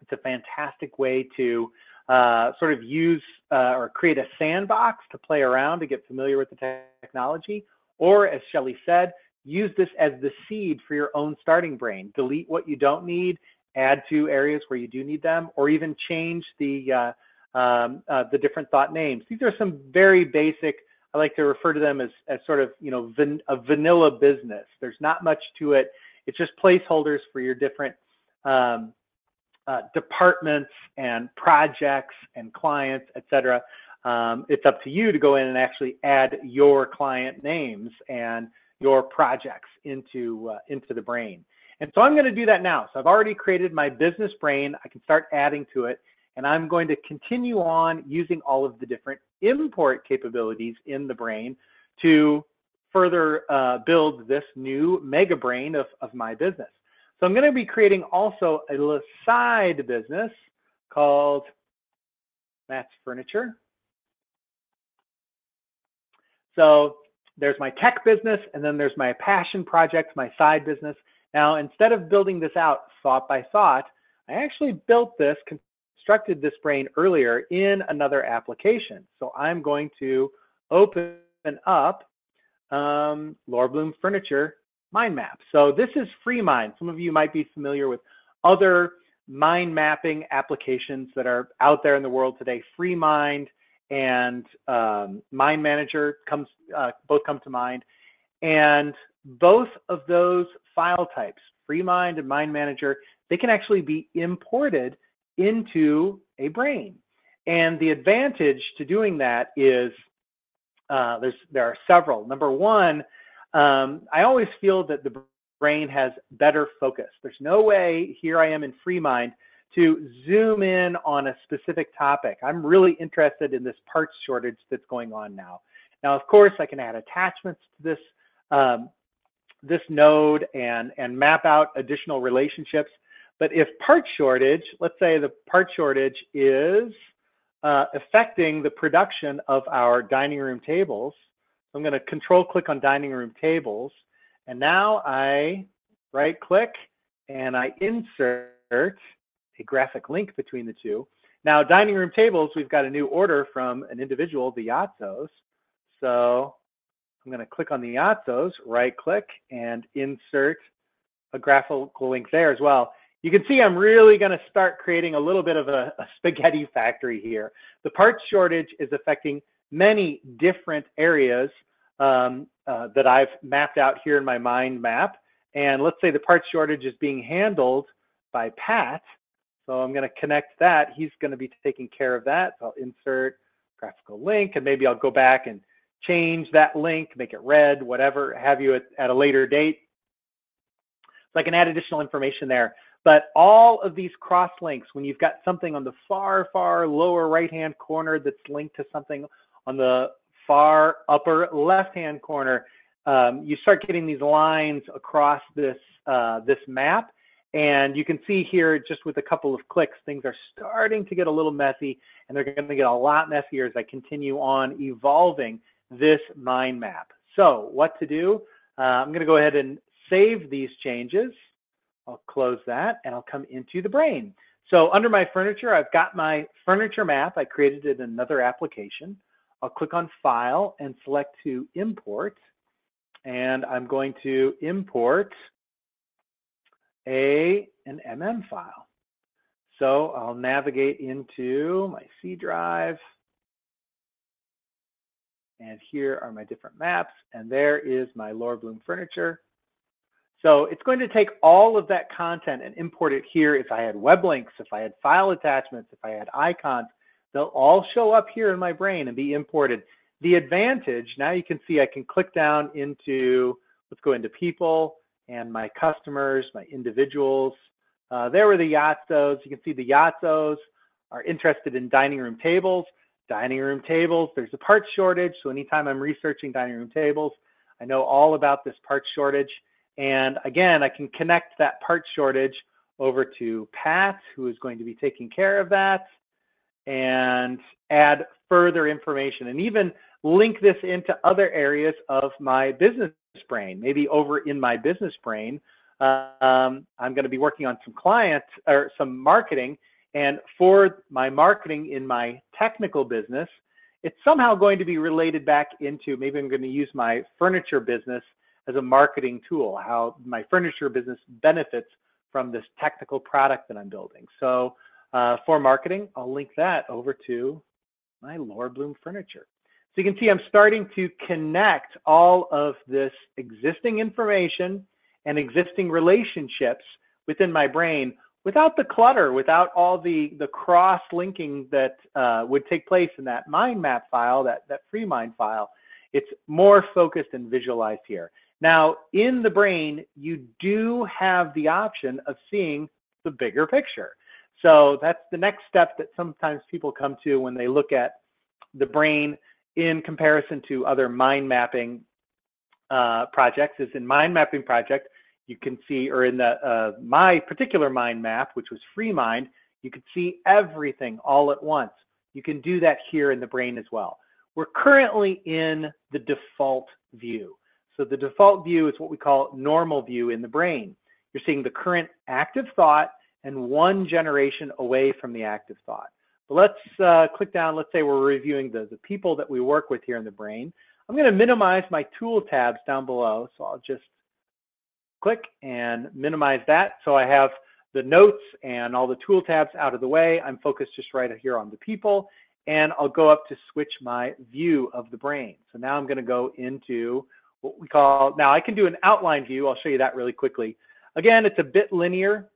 It's a fantastic way to uh, sort of use uh, or create a sandbox to play around to get familiar with the technology. Or, as Shelly said, use this as the seed for your own starting brain. Delete what you don't need, add to areas where you do need them, or even change the uh, um, uh, the different thought names. These are some very basic. I like to refer to them as, as sort of you know van, a vanilla business. There's not much to it. It's just placeholders for your different um, uh, departments and projects and clients, et cetera. Um, it's up to you to go in and actually add your client names and your projects into uh, into the brain. And so I'm going to do that now. So I've already created my business brain. I can start adding to it. And I'm going to continue on using all of the different import capabilities in the brain to further uh, build this new mega brain of, of my business. So I'm going to be creating also a little side business called Matt's Furniture. So there's my tech business, and then there's my passion project, my side business. Now, instead of building this out thought by thought, I actually built this, constructed this brain earlier in another application. So I'm going to open up um, Laura Bloom Furniture mind map. So this is FreeMind. Some of you might be familiar with other mind mapping applications that are out there in the world today. FreeMind and um, Mind Manager comes uh, both come to mind, and both of those file types, FreeMind and Mind Manager, they can actually be imported into a brain. And the advantage to doing that is uh, there's there are several. Number one, um, I always feel that the brain has better focus. There's no way here I am in FreeMind to zoom in on a specific topic. I'm really interested in this parts shortage that's going on now. Now, of course, I can add attachments to this um, this node and and map out additional relationships. But if part shortage, let's say the part shortage is uh, affecting the production of our dining room tables, I'm going to control click on dining room tables, and now I right click and I insert a graphic link between the two. Now, dining room tables, we've got a new order from an individual, the Yatzos. So I'm going to click on the Yatzos, right click, and insert a graphical link there as well. You can see I'm really going to start creating a little bit of a, a spaghetti factory here. The parts shortage is affecting many different areas um, uh, that I've mapped out here in my mind map. And let's say the parts shortage is being handled by Pat. So I'm going to connect that. He's going to be taking care of that. So I'll insert graphical link and maybe I'll go back and change that link, make it red, whatever have you at, at a later date. So I can add additional information there. But all of these cross links, when you've got something on the far, far lower right-hand corner that's linked to something on the far upper left-hand corner, um, you start getting these lines across this uh, this map, and you can see here, just with a couple of clicks, things are starting to get a little messy, and they're going to get a lot messier as I continue on evolving this mind map. So what to do? Uh, I'm going to go ahead and save these changes. I'll close that, and I'll come into the brain. So under my furniture, I've got my furniture map. I created it in another application. I'll click on File and select to import. And I'm going to import a an MM file. So I'll navigate into my C drive. And here are my different maps. And there is my Laura Bloom furniture. So it's going to take all of that content and import it here. If I had web links, if I had file attachments, if I had icons, they'll all show up here in my brain and be imported. The advantage, now you can see I can click down into, let's go into people and my customers, my individuals. Uh, there were the Yatzos. You can see the Yatzos are interested in dining room tables. Dining room tables, there's a parts shortage. So anytime I'm researching dining room tables, I know all about this parts shortage. And again, I can connect that part shortage over to Pat, who is going to be taking care of that, and add further information and even link this into other areas of my business brain. Maybe over in my business brain, um, I'm going to be working on some clients or some marketing. And for my marketing in my technical business, it's somehow going to be related back into maybe I'm going to use my furniture business as a marketing tool, how my furniture business benefits from this technical product that I'm building. So uh, for marketing, I'll link that over to my Laura Bloom furniture. So you can see I'm starting to connect all of this existing information and existing relationships within my brain without the clutter, without all the, the cross-linking that uh, would take place in that mind map file, that, that FreeMind file. It's more focused and visualized here. Now, in the brain, you do have the option of seeing the bigger picture. So that's the next step that sometimes people come to when they look at the brain in comparison to other mind mapping uh, projects. Is in mind mapping project, you can see, or in the uh, my particular mind map, which was FreeMind, you could see everything all at once. You can do that here in the brain as well. We're currently in the default view. So the default view is what we call normal view in the brain. You're seeing the current active thought and one generation away from the active thought. But let's uh, click down. Let's say we're reviewing the, the people that we work with here in the brain. I'm going to minimize my tool tabs down below. So I'll just click and minimize that. So I have the notes and all the tool tabs out of the way. I'm focused just right here on the people. And I'll go up to switch my view of the brain. So now I'm going to go into what we call, now I can do an outline view. I'll show you that really quickly. Again, it's a bit linear,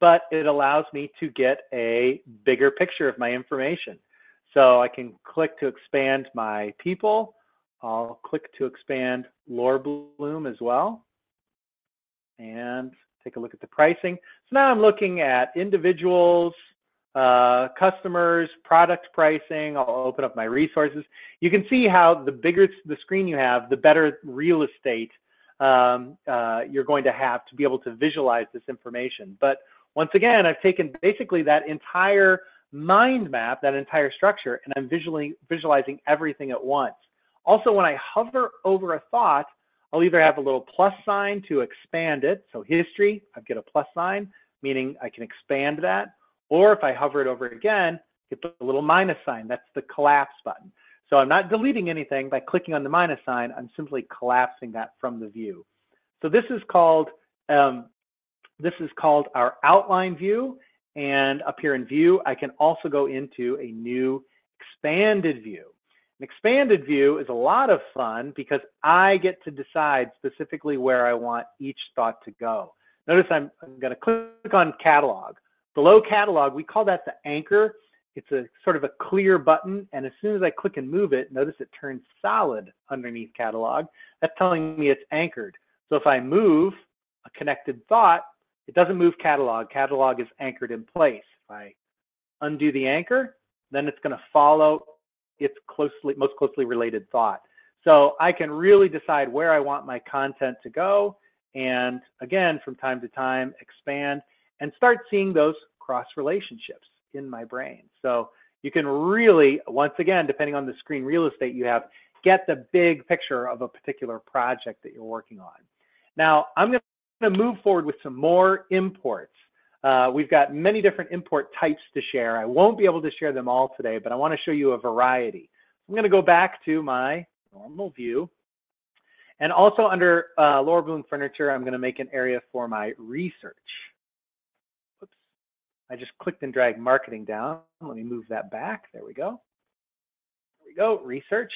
but it allows me to get a bigger picture of my information. So I can click to expand my people. I'll click to expand Laura Bloom as well. And take a look at the pricing. So now I'm looking at individuals, uh, customers, product pricing. I'll open up my resources. You can see how the bigger the screen you have, the better real estate um, uh, you're going to have to be able to visualize this information. But once again, I've taken basically that entire mind map, that entire structure, and I'm visually visualizing everything at once. Also, when I hover over a thought, I'll either have a little plus sign to expand it. So history, I get a plus sign, meaning I can expand that or if I hover it over again, get the little minus sign. That's the collapse button. So I'm not deleting anything by clicking on the minus sign. I'm simply collapsing that from the view. So this is called um, this is called our outline view. And up here in view, I can also go into a new expanded view. An expanded view is a lot of fun because I get to decide specifically where I want each thought to go. Notice I'm, I'm going to click on catalog. Below catalog, we call that the anchor. It's a sort of a clear button. And as soon as I click and move it, notice it turns solid underneath catalog. That's telling me it's anchored. So if I move a connected thought, it doesn't move catalog. Catalog is anchored in place. If I undo the anchor, then it's going to follow its closely, most closely related thought. So I can really decide where I want my content to go. And again, from time to time, expand and start seeing those cross relationships in my brain. So you can really, once again, depending on the screen real estate you have, get the big picture of a particular project that you're working on. Now, I'm going to move forward with some more imports. uh, we've got many different import types to share. I won't be able to share them all today, but I want to show you a variety. I'm going to go back to my normal view. And also under uh, Laura Bloom Furniture, I'm going to make an area for my research. I just clicked and dragged marketing down. Let me move that back. There we go. There we go, research.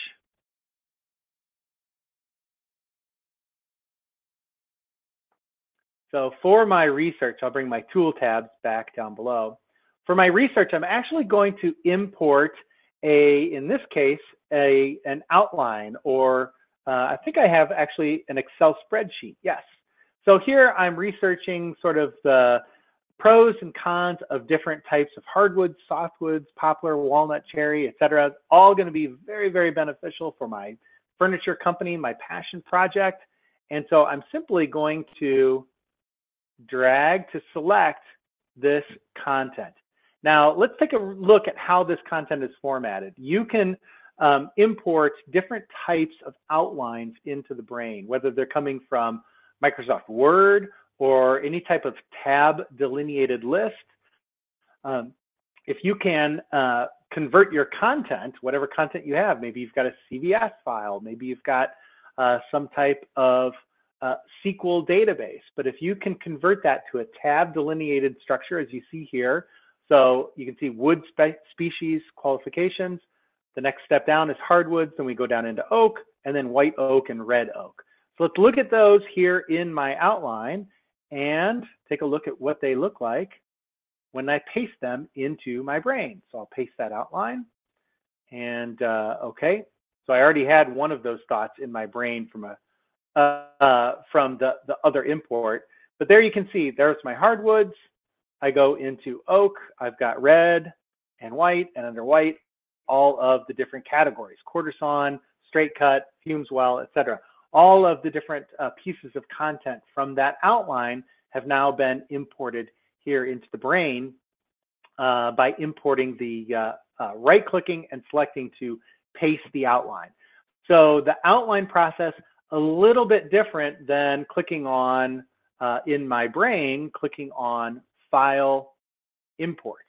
So for my research, I'll bring my tool tabs back down below. For my research, I'm actually going to import a, in this case, a an outline or uh, I think I have actually an Excel spreadsheet. Yes. So here I'm researching sort of the pros and cons of different types of hardwoods, softwoods, poplar, walnut, cherry, etc. All going to be very, very beneficial for my furniture company, my passion project. And so I'm simply going to drag to select this content. Now, let's take a look at how this content is formatted. You can um, import different types of outlines into the brain, whether they're coming from Microsoft Word or any type of tab delineated list. Um, if you can uh, convert your content, whatever content you have, maybe you've got a CVS file, maybe you've got uh, some type of uh, SQL database. But if you can convert that to a tab delineated structure, as you see here, so you can see wood spe species qualifications. The next step down is hardwoods, then we go down into oak, and then white oak and red oak. So let's look at those here in my outline and take a look at what they look like when I paste them into my brain. So I'll paste that outline and uh, okay. So I already had one of those thoughts in my brain from a uh, from the, the other import. But there you can see, there's my hardwoods. I go into oak. I've got red and white, and under white, all of the different categories, quarter sawn, straight cut, fumes well, etc. All of the different uh, pieces of content from that outline have now been imported here into the brain uh, by importing the uh, uh right clicking and selecting to paste the outline. So the outline process a little bit different than clicking on uh, in my brain, clicking on file import.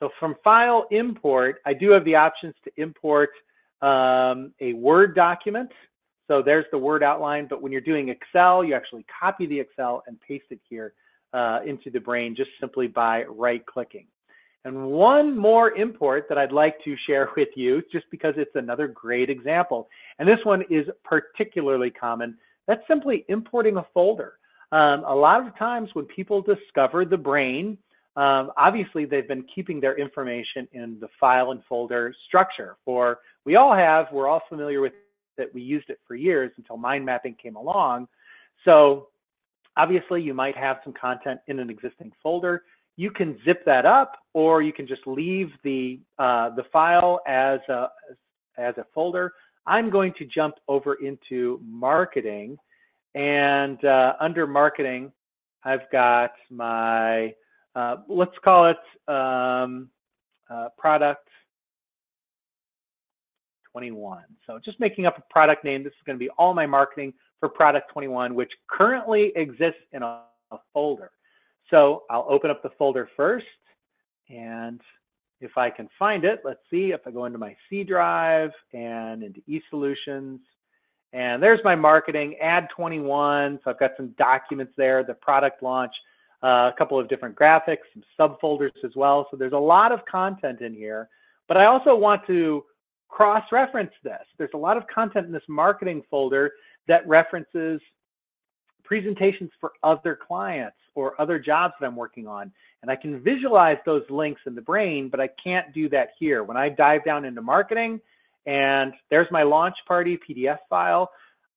So from file import, I do have the options to import um, a Word document. So there's the Word outline, but when you're doing Excel, you actually copy the Excel and paste it here uh, into the brain just simply by right clicking. And one more import that I'd like to share [laughs] with you, just because it's another great example. And this one is particularly common. That's simply importing a folder. Um, a lot of times when people discover the brain, um, obviously they've been keeping their information in the file and folder structure for, we all have, we're all familiar with it. We used it for years until mind mapping came along. So obviously you might have some content in an existing folder you can zip that up or you can just leave the, uh, the file as a, as a folder. I'm going to jump over into marketing and uh, under marketing, I've got my, uh, let's call it um, uh, product 21. So just making up a product name. This is going to be all my marketing for product 21, which currently exists in a, a folder. So I'll open up the folder first. And if I can find it, let's see if I go into my C drive and into eSolutions. And there's my marketing, add 21. So I've got some documents there, the product launch, uh, a couple of different graphics, some subfolders as well. So there's a lot of content in here. But I also want to cross-reference this. There's a lot of content in this marketing folder that references presentations for other clients or other jobs that I'm working on. And I can visualize those links in the brain, but I can't do that here. When I dive down into marketing and there's my launch party PDF file,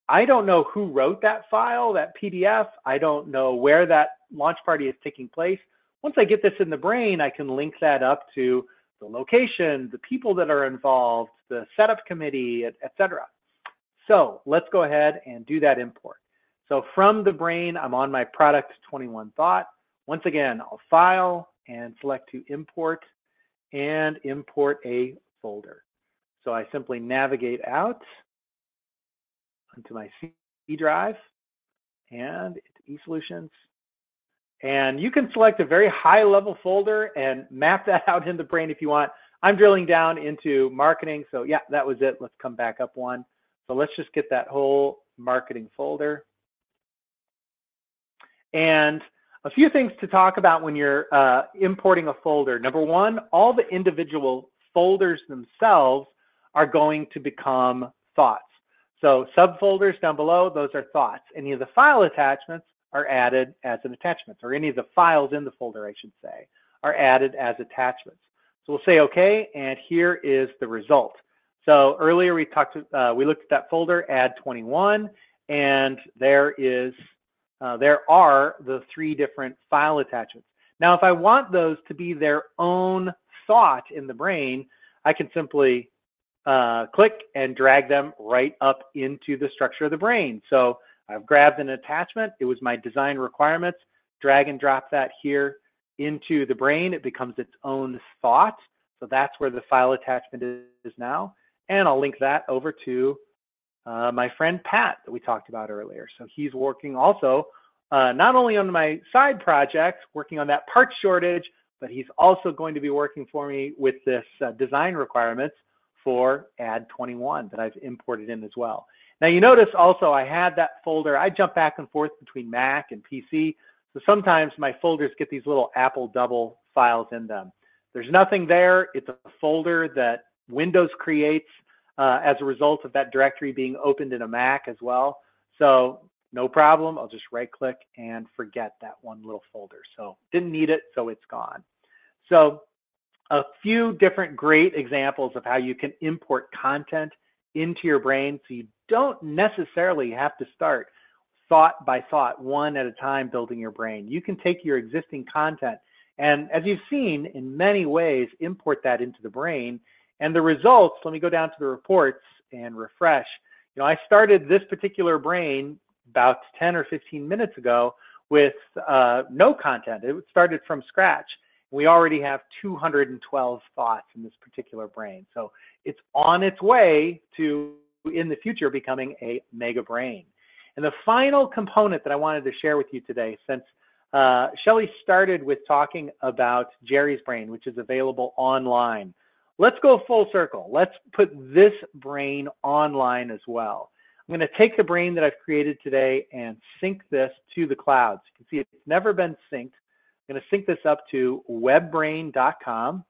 I don't know who wrote that file, that PDF. I don't know where that launch party is taking place. Once I get this in the brain, I can link that up to the location, the people that are involved, the setup committee, etc. So let's go ahead and do that import. So from the brain, I'm on my product 21 thought. Once again, I'll file and select to import and import a folder. So I simply navigate out onto my C drive and eSolutions. And you can select a very high level folder and map that [laughs] out in the brain if you want. I'm drilling down into marketing. So yeah, that was it. Let's come back up one. So let's just get that whole marketing folder. And a few things to talk about when you're uh, importing a folder. Number one, all the individual folders themselves are going to become thoughts. So subfolders down below, those are thoughts. Any of the file attachments are added as an attachment, or any of the files in the folder, I should say, are added as attachments. So we'll say OK, and here is the result. So earlier we talked, uh, we looked at that folder, add 21, and there is, uh, there are the three different file attachments. Now, if I want those to be their own thought in the brain, I can simply uh, click and drag them right up into the structure of the brain. So I've grabbed an attachment. It was my design requirements. Drag and drop that here into the brain. It becomes its own thought. So that's where the file attachment is now. And I'll link that over to uh, my friend Pat that we talked about earlier. So he's working also uh, not only on my side project, working on that part shortage, but he's also going to be working for me with this uh, design requirements for add 21 that I've imported in as well. Now you notice also I had that folder, I jump back and forth between Mac and PC. So sometimes my folders get these little Apple double files in them. There's nothing there. It's a folder that Windows creates uh, as a result of that directory being opened in a Mac as well. So no problem. I'll just right click and forget that one little folder. So didn't need it, so it's gone. So a few different great examples of how you can import content into your brain so you don't necessarily have to start thought by thought, one at a time, building your brain. You can take your existing content and, as you've seen, in many ways, import that into the brain. And the results, let me go down to the reports and refresh. You know, I started this particular brain about 10 or 15 minutes ago with uh, no content. It started from scratch. We already have 212 thoughts in this particular brain. So it's on its way to, in the future, becoming a mega brain. And the final component that I wanted to share with you today, since uh, Shelly started with talking about Jerry's brain, which is available online. Let's go full circle. Let's put this brain online as well. I'm going to take the brain that I've created today and sync this to the cloud. So you can see it's never been synced. I'm going to sync this up to webbrain.com.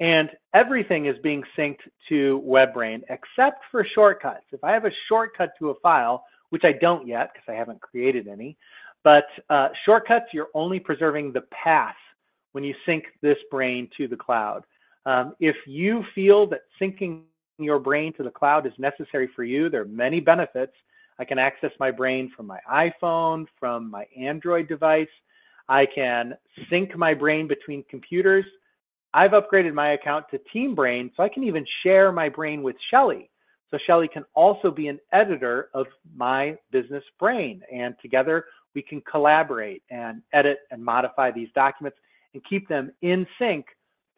And everything is being synced to WebBrain except for shortcuts. If I have a shortcut to a file, which I don't yet because I haven't created any, but uh, shortcuts, you're only preserving the path when you sync this brain to the cloud. Um, if you feel that syncing your brain to the cloud is necessary for you, there are many benefits. I can access my brain from my iPhone, from my Android device. I can sync my brain between computers. I've upgraded my account to Team Brain, so I can even share my brain with Shelly. So Shelly can also be an editor of my business brain. And together we can collaborate and edit and modify these documents and keep them in sync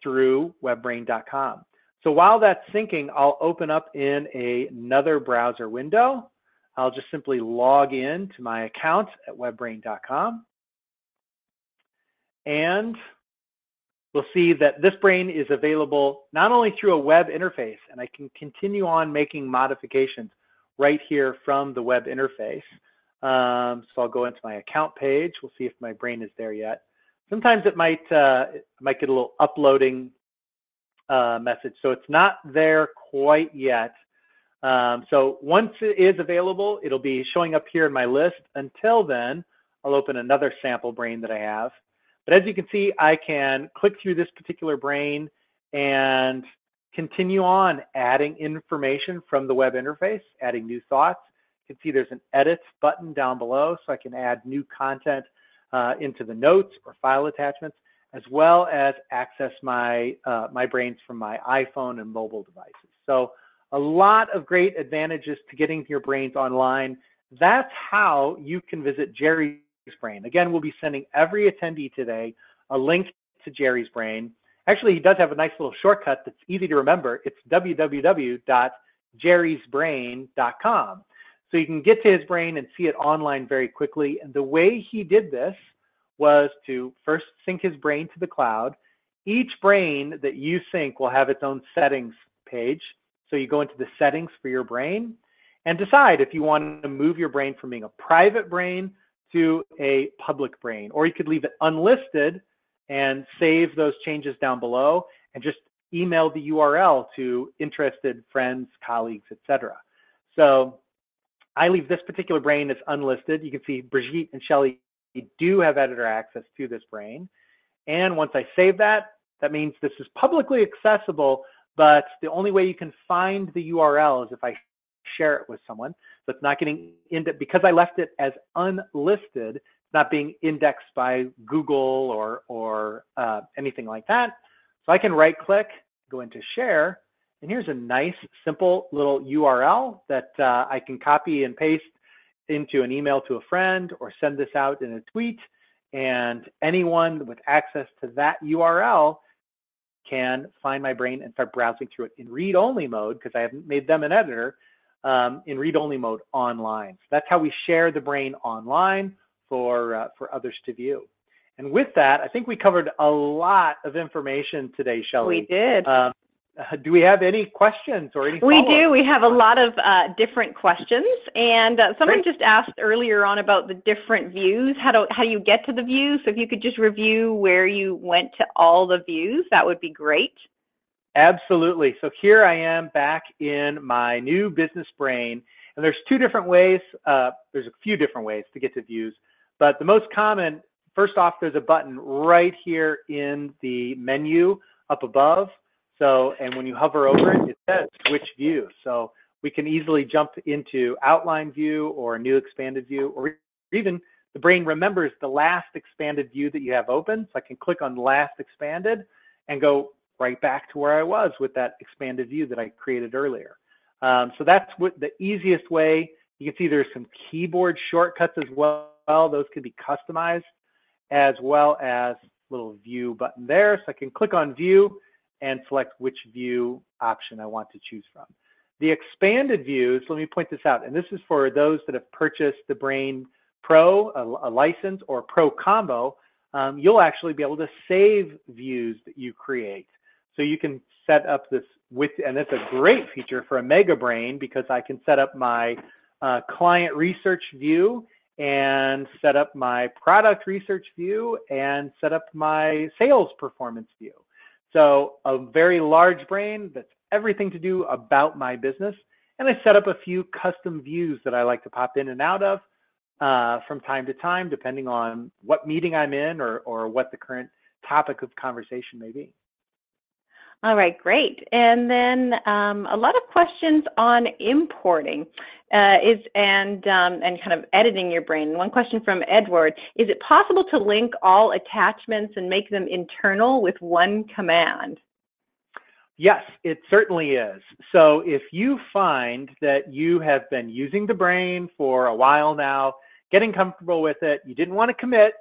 through webbrain.com. So while that's syncing, I'll open up in a, another browser window. I'll just simply log in to my account at webbrain.com. And we'll see that this brain is available not only through a web interface, and I can continue on making modifications right here from the web interface. Um, so I'll go into my account page. We'll see if my brain is there yet. Sometimes it might uh, it might get a little uploading uh, message, so it's not there quite yet. Um, so once it is available, it'll be showing up here in my list. Until then, I'll open another sample brain that I have. But as you can see, I can click through this particular brain and continue on adding information from the web interface, adding new thoughts. You can see there's an edit button down below, so I can add new content uh, into the notes or file attachments, as well as access my, uh, my brains from my iPhone and mobile devices. So a lot of great advantages to getting your brains online. That's how you can visit Jerry's Brain. Again, we'll be sending every attendee today a link to Jerry's Brain. Actually, he does have a nice little shortcut that's easy to remember. It's www.jerrysbrain.com. So you can get to his brain and see it online very quickly. And the way he did this was to first sync his brain to the cloud. Each brain that you sync will have its own settings page. So you go into the settings for your brain and decide if you want to move your brain from being a private brain to a public brain, or you could leave it unlisted and save those changes down below and just email the URL to interested friends, colleagues, etc. So I leave this particular brain as unlisted. You can see Brigitte and Shelly do have editor access to this brain. And once I save that, that means this is publicly accessible, but the only way you can find the URL is if I share it with someone. So it's not getting into, because I left it as unlisted, not being indexed by Google or, or uh, anything like that. So I can right click, go into share, and here's a nice, simple little URL that uh, I can copy and paste into an email to a friend or send this out in a tweet. And anyone with access to that URL can find my brain and start browsing through it in read-only mode because I haven't made them an editor um, in read-only mode online. So that's how we share the brain online for uh, for others to view. And with that, I think we covered a lot of information today, Shelly. We did. Um, do we have any questions or any? We do. We have a lot of uh, different questions, and uh, someone Great. just asked earlier on about the different views. How do how do you get to the views? So if you could just review where you went to all the views, that would be great. Absolutely. So here I am back in my new business brain, and there's two different ways. Uh, there's a few different ways to get to views, but the most common. First off, there's a button right here in the menu up above so, and when you hover over it, it says switch view. So we can easily jump into outline view or new expanded view, or even the brain remembers the last expanded view that you have open. So I can click on last expanded and go right back to where I was with that expanded view that I created earlier. Um, so that's what the easiest way. You can see there's some keyboard shortcuts as well. Those can be customized as well as little view button there. So I can click on view and select which view option I want to choose from. The expanded views, let me point this out, and this is for those that have purchased the Brain Pro, a, a license, or Pro Combo, um, you'll actually be able to save views that you create. So you can set up this with, and that's a great feature for a Mega Brain because I can set up my uh, client research view and set up my product research view and set up my sales performance view. So a very large brain that's everything to do about my business. And I set up a few custom views that I like to pop in and out of uh, from time to time, depending on what meeting I'm in or, or what the current topic of conversation may be. All right, great. And then um, a lot of questions on importing uh, is and um, and kind of editing your brain. One question from Edward: Is it possible to link all attachments and make them internal with one command? Yes, it certainly is. So if you find that you have been using the brain for a while now, getting comfortable with it, you didn't want to commit,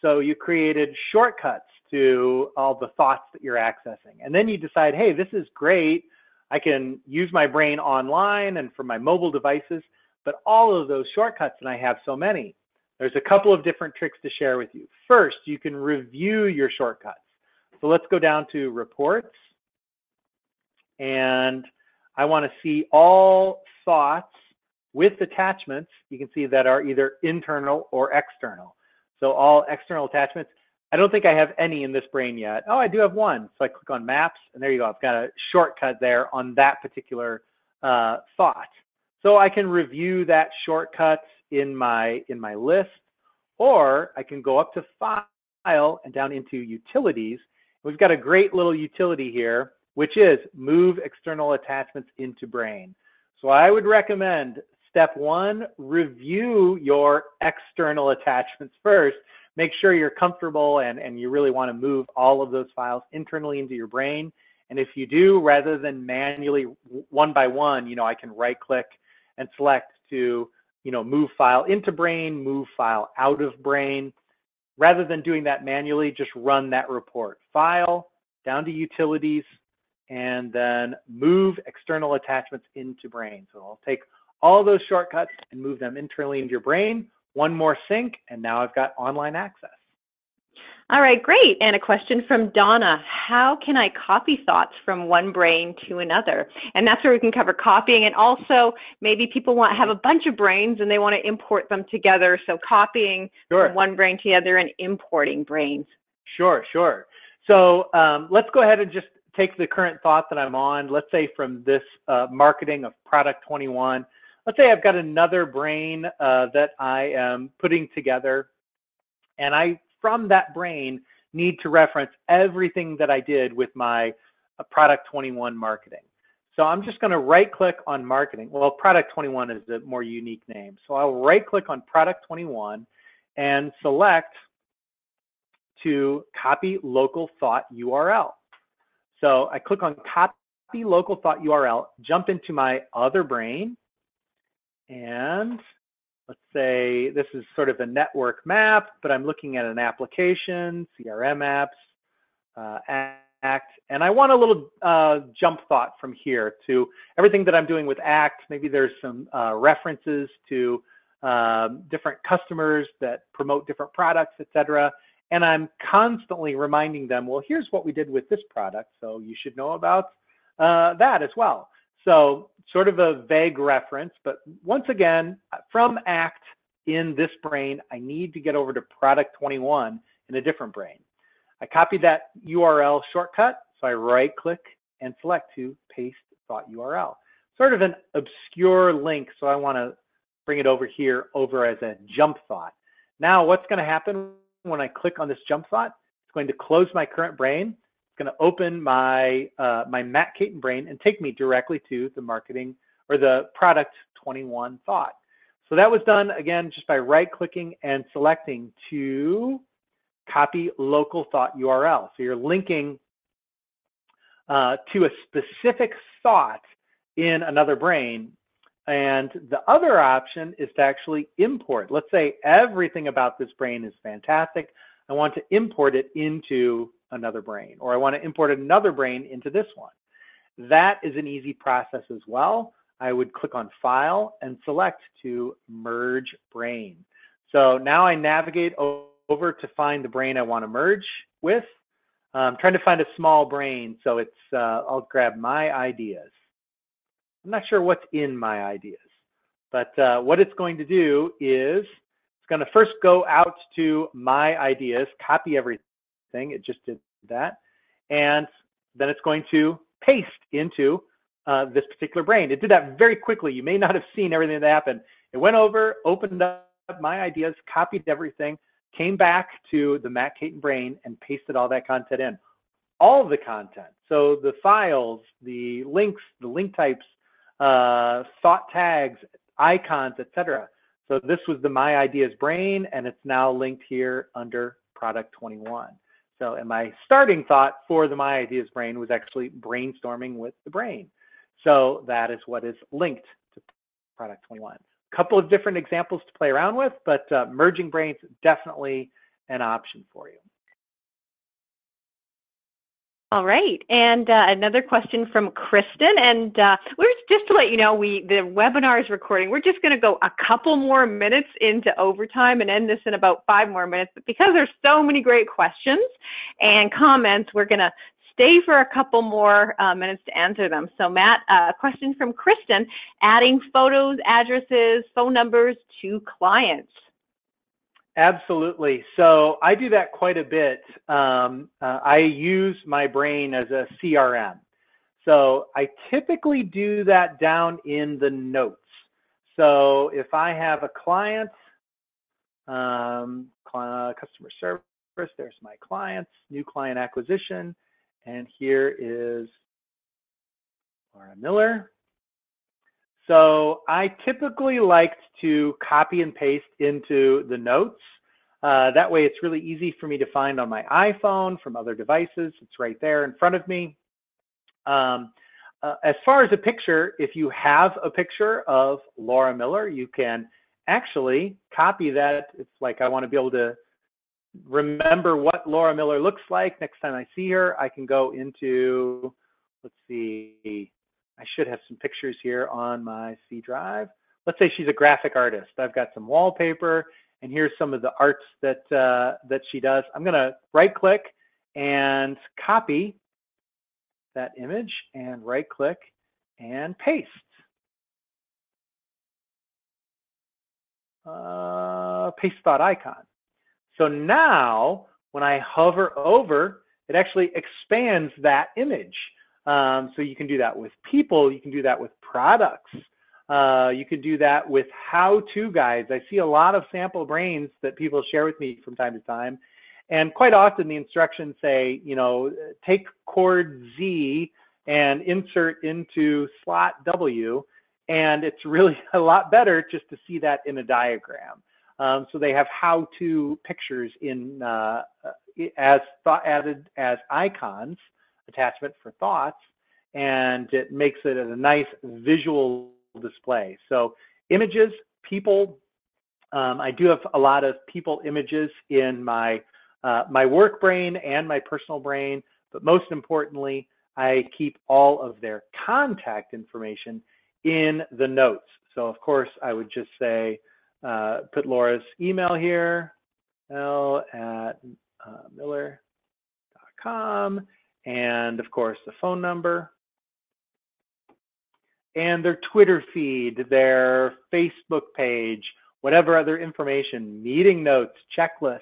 so you created shortcuts to all the thoughts that you're accessing. And then you decide, hey, this is great. I can use my brain online and from my mobile devices, but all of those shortcuts, and I have so many, there's a couple of different tricks to share with you. First, you can review your shortcuts. So let's go down to reports. And I want to see all thoughts with attachments. You can see that are either internal or external. So all external attachments. I don't think I have any in this brain yet. Oh, I do have one. So I click on maps and there you go. I've got a shortcut there on that particular uh, thought. So I can review that shortcut in my, in my list, or I can go up to file and down into utilities. We've got a great little utility here, which is move external attachments into brain. So I would recommend step one, review your external attachments first make sure you're comfortable and, and you really want to move all of those files internally into your brain. And if you do, rather than manually one by one, you know, I can right click and select to, you know, move file into brain, move file out of brain. Rather than doing that manually, just run that report. File, down to utilities, and then move external attachments into brain. So I'll take all those shortcuts and move them internally into your brain one more sync, and now I've got online access. All right, great. And a question from Donna. How can I copy thoughts from one brain to another? And that's where we can cover copying and also maybe people want have a bunch of brains and they want to import them together. So copying sure. from one brain to the other and importing brains. Sure, sure. So um, let's go ahead and just take the current thought that I'm on. Let's say from this uh, marketing of product 21, let's say I've got another brain uh, that I am putting together and I from that brain need to reference everything that I did with my uh, product 21 marketing. So I'm just going to right click on marketing. Well, product 21 is a more unique name. So I'll right click on product 21 and select to copy local thought URL. So I click on copy local thought URL, jump into my other brain, and let's say this is sort of a network map, but I'm looking at an application, CRM apps, uh, Act, and I want a little uh, jump thought from here to everything that I'm doing with Act. Maybe there's some uh, references to um, different customers that promote different products, etc. And I'm constantly reminding them, well, here's what we did with this product, so you should know about uh, that as well. So sort of a vague reference, but once again, from ACT in this brain, I need to get over to product 21 in a different brain. I copy that URL shortcut, so I right click and select to paste thought URL. Sort of an obscure link, so I want to bring it over here over as a jump thought. Now what's going to happen when I click on this jump thought? It's going to close my current brain going to open my uh, my Matt Caton brain and take me directly to the marketing or the product 21 thought. So that was done again just by right clicking and selecting to copy local thought URL. So you're linking uh, to a specific thought in another brain. And the other option is to actually import. Let's say everything about this brain is fantastic. I want to import it into another brain, or I want to import another brain into this one. That is an easy process as well. I would click on File and select to merge brain. So now I navigate over to find the brain I want to merge with. I'm trying to find a small brain, so it's uh, I'll grab my ideas. I'm not sure what's in my ideas, but uh, what it's going to do is it's going to first go out to my ideas, copy everything. It just did that. And then it's going to paste into uh, this particular brain. It did that very quickly. You may not have seen everything that happened. It went over, opened up my ideas, copied everything, came back to the Matt Caton brain and pasted all that content in. All the content. So the files, the links, the link types, uh, thought tags, icons, etc. So this was the My Ideas brain, and it's now linked here under product 21. So, and my starting thought for the My Ideas brain was actually brainstorming with the brain. So that is what is linked to product 21. A couple of different examples to play around with, but uh, merging brains definitely an option for you. All right, and uh, another question from Kristen, and uh, we're just to let you know, we the webinar is recording. We're just going to go a couple more minutes into overtime and end this in about five more minutes. But because there's so many great questions and comments, we're going to stay for a couple more uh, minutes to answer them. So, Matt, uh, a question from Kristen: adding photos, addresses, phone numbers to clients. Absolutely. So I do that quite a bit. Um, uh, I use my brain as a CRM. So I typically do that down in the notes. So if I have a client, um, customer service, there's my clients, new client acquisition, and here is Laura Miller. So I typically like to copy and paste into the notes. Uh, that way it's really easy for me to find on my iPhone from other devices. It's right there in front of me. Um, uh, as far as a picture, if you have a picture of Laura Miller, you can actually copy that. It's like I want to be able to remember what Laura Miller looks like next time I see her. I can go into, let's see, I should have some pictures here on my C drive. Let's say she's a graphic artist. I've got some wallpaper and here's some of the arts that uh, that she does. I'm going to right click and copy that image and right click and paste. Uh, paste thought icon. So now when I hover over, it actually expands that image. Um, so you can do that with people, you can do that with products, uh, you can do that with how-to guides. I see a lot of sample brains that people share with me from time to time. And quite often the instructions say, you know, take chord Z and insert into slot W. And it's really [laughs] a lot better just to see that in a diagram. Um, so they have how-to pictures in uh, as thought added as icons, attachment for thoughts, and it makes it a nice visual display. So images, people. Um, I do have a lot of people images in my uh, my work brain and my personal brain, but most importantly, I keep all of their contact information in the notes. So of course, I would just say, uh, put Laura's email here, l at uh, miller.com, and of course the phone number, and their Twitter feed, their Facebook page, whatever other information, meeting notes, checklists,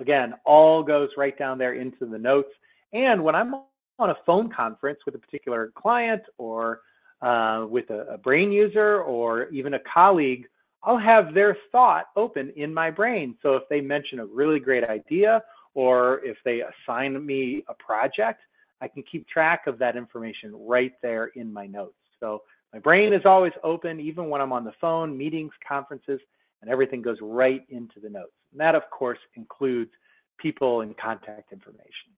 again, all goes right down there into the notes. And when I'm on a phone conference with a particular client or uh, with a, a brain user or even a colleague, I'll have their thought open in my brain. So if they mention a really great idea or if they assign me a project, I can keep track of that information right there in my notes. So my brain is always open, even when I'm on the phone, meetings, conferences, and everything goes right into the notes. And that, of course, includes people and contact information.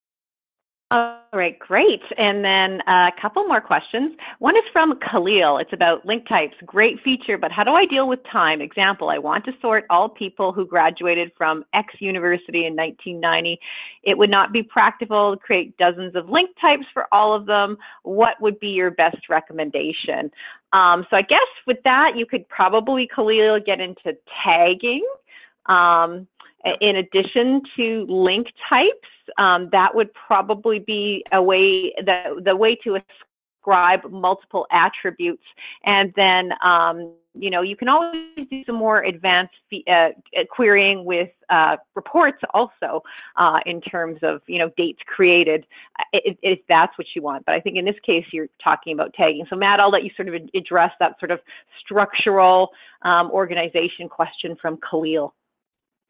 All right, great. And then a couple more questions. One is from Khalil. It's about link types. Great feature, but how do I deal with time? Example, I want to sort all people who graduated from X university in 1990. It would not be practical to create dozens of link types for all of them. What would be your best recommendation? Um, so I guess with that, you could probably, Khalil, get into tagging. Um, in addition to link types, um, that would probably be a way the the way to ascribe multiple attributes, and then um, you know you can always do some more advanced uh, querying with uh, reports also uh, in terms of you know dates created uh, if, if, that's what you want. But I think in this case you're talking about tagging. So Matt, I'll let you sort of address that sort of structural um, organization question from Khalil.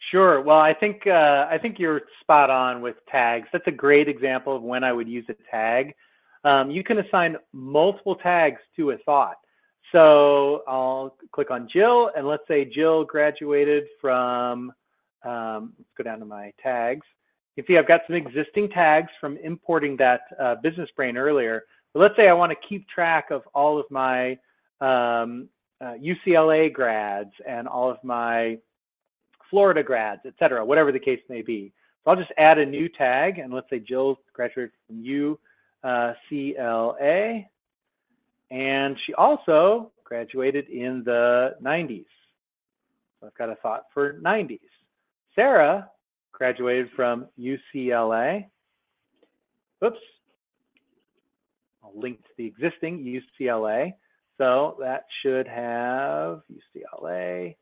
Sure. Well, I think uh, I think you're spot on with tags. That's a great example of when I would use a tag. Um, you can assign multiple tags to a thought. So I'll click on Jill, and let's say Jill graduated from. Um, let's go down to my tags. You can see I've got some existing tags from importing that uh, business brain earlier. But let's say I want to keep track of all of my um, uh, UCLA grads and all of my Florida grads, et cetera, whatever the case may be. So I'll just add a new tag, and let's say Jill graduated from UCLA, and she also graduated in the 90s. So I've got a thought for 90s. Sarah graduated from UCLA. Oops. I'll link to the existing UCLA. So that should have UCLA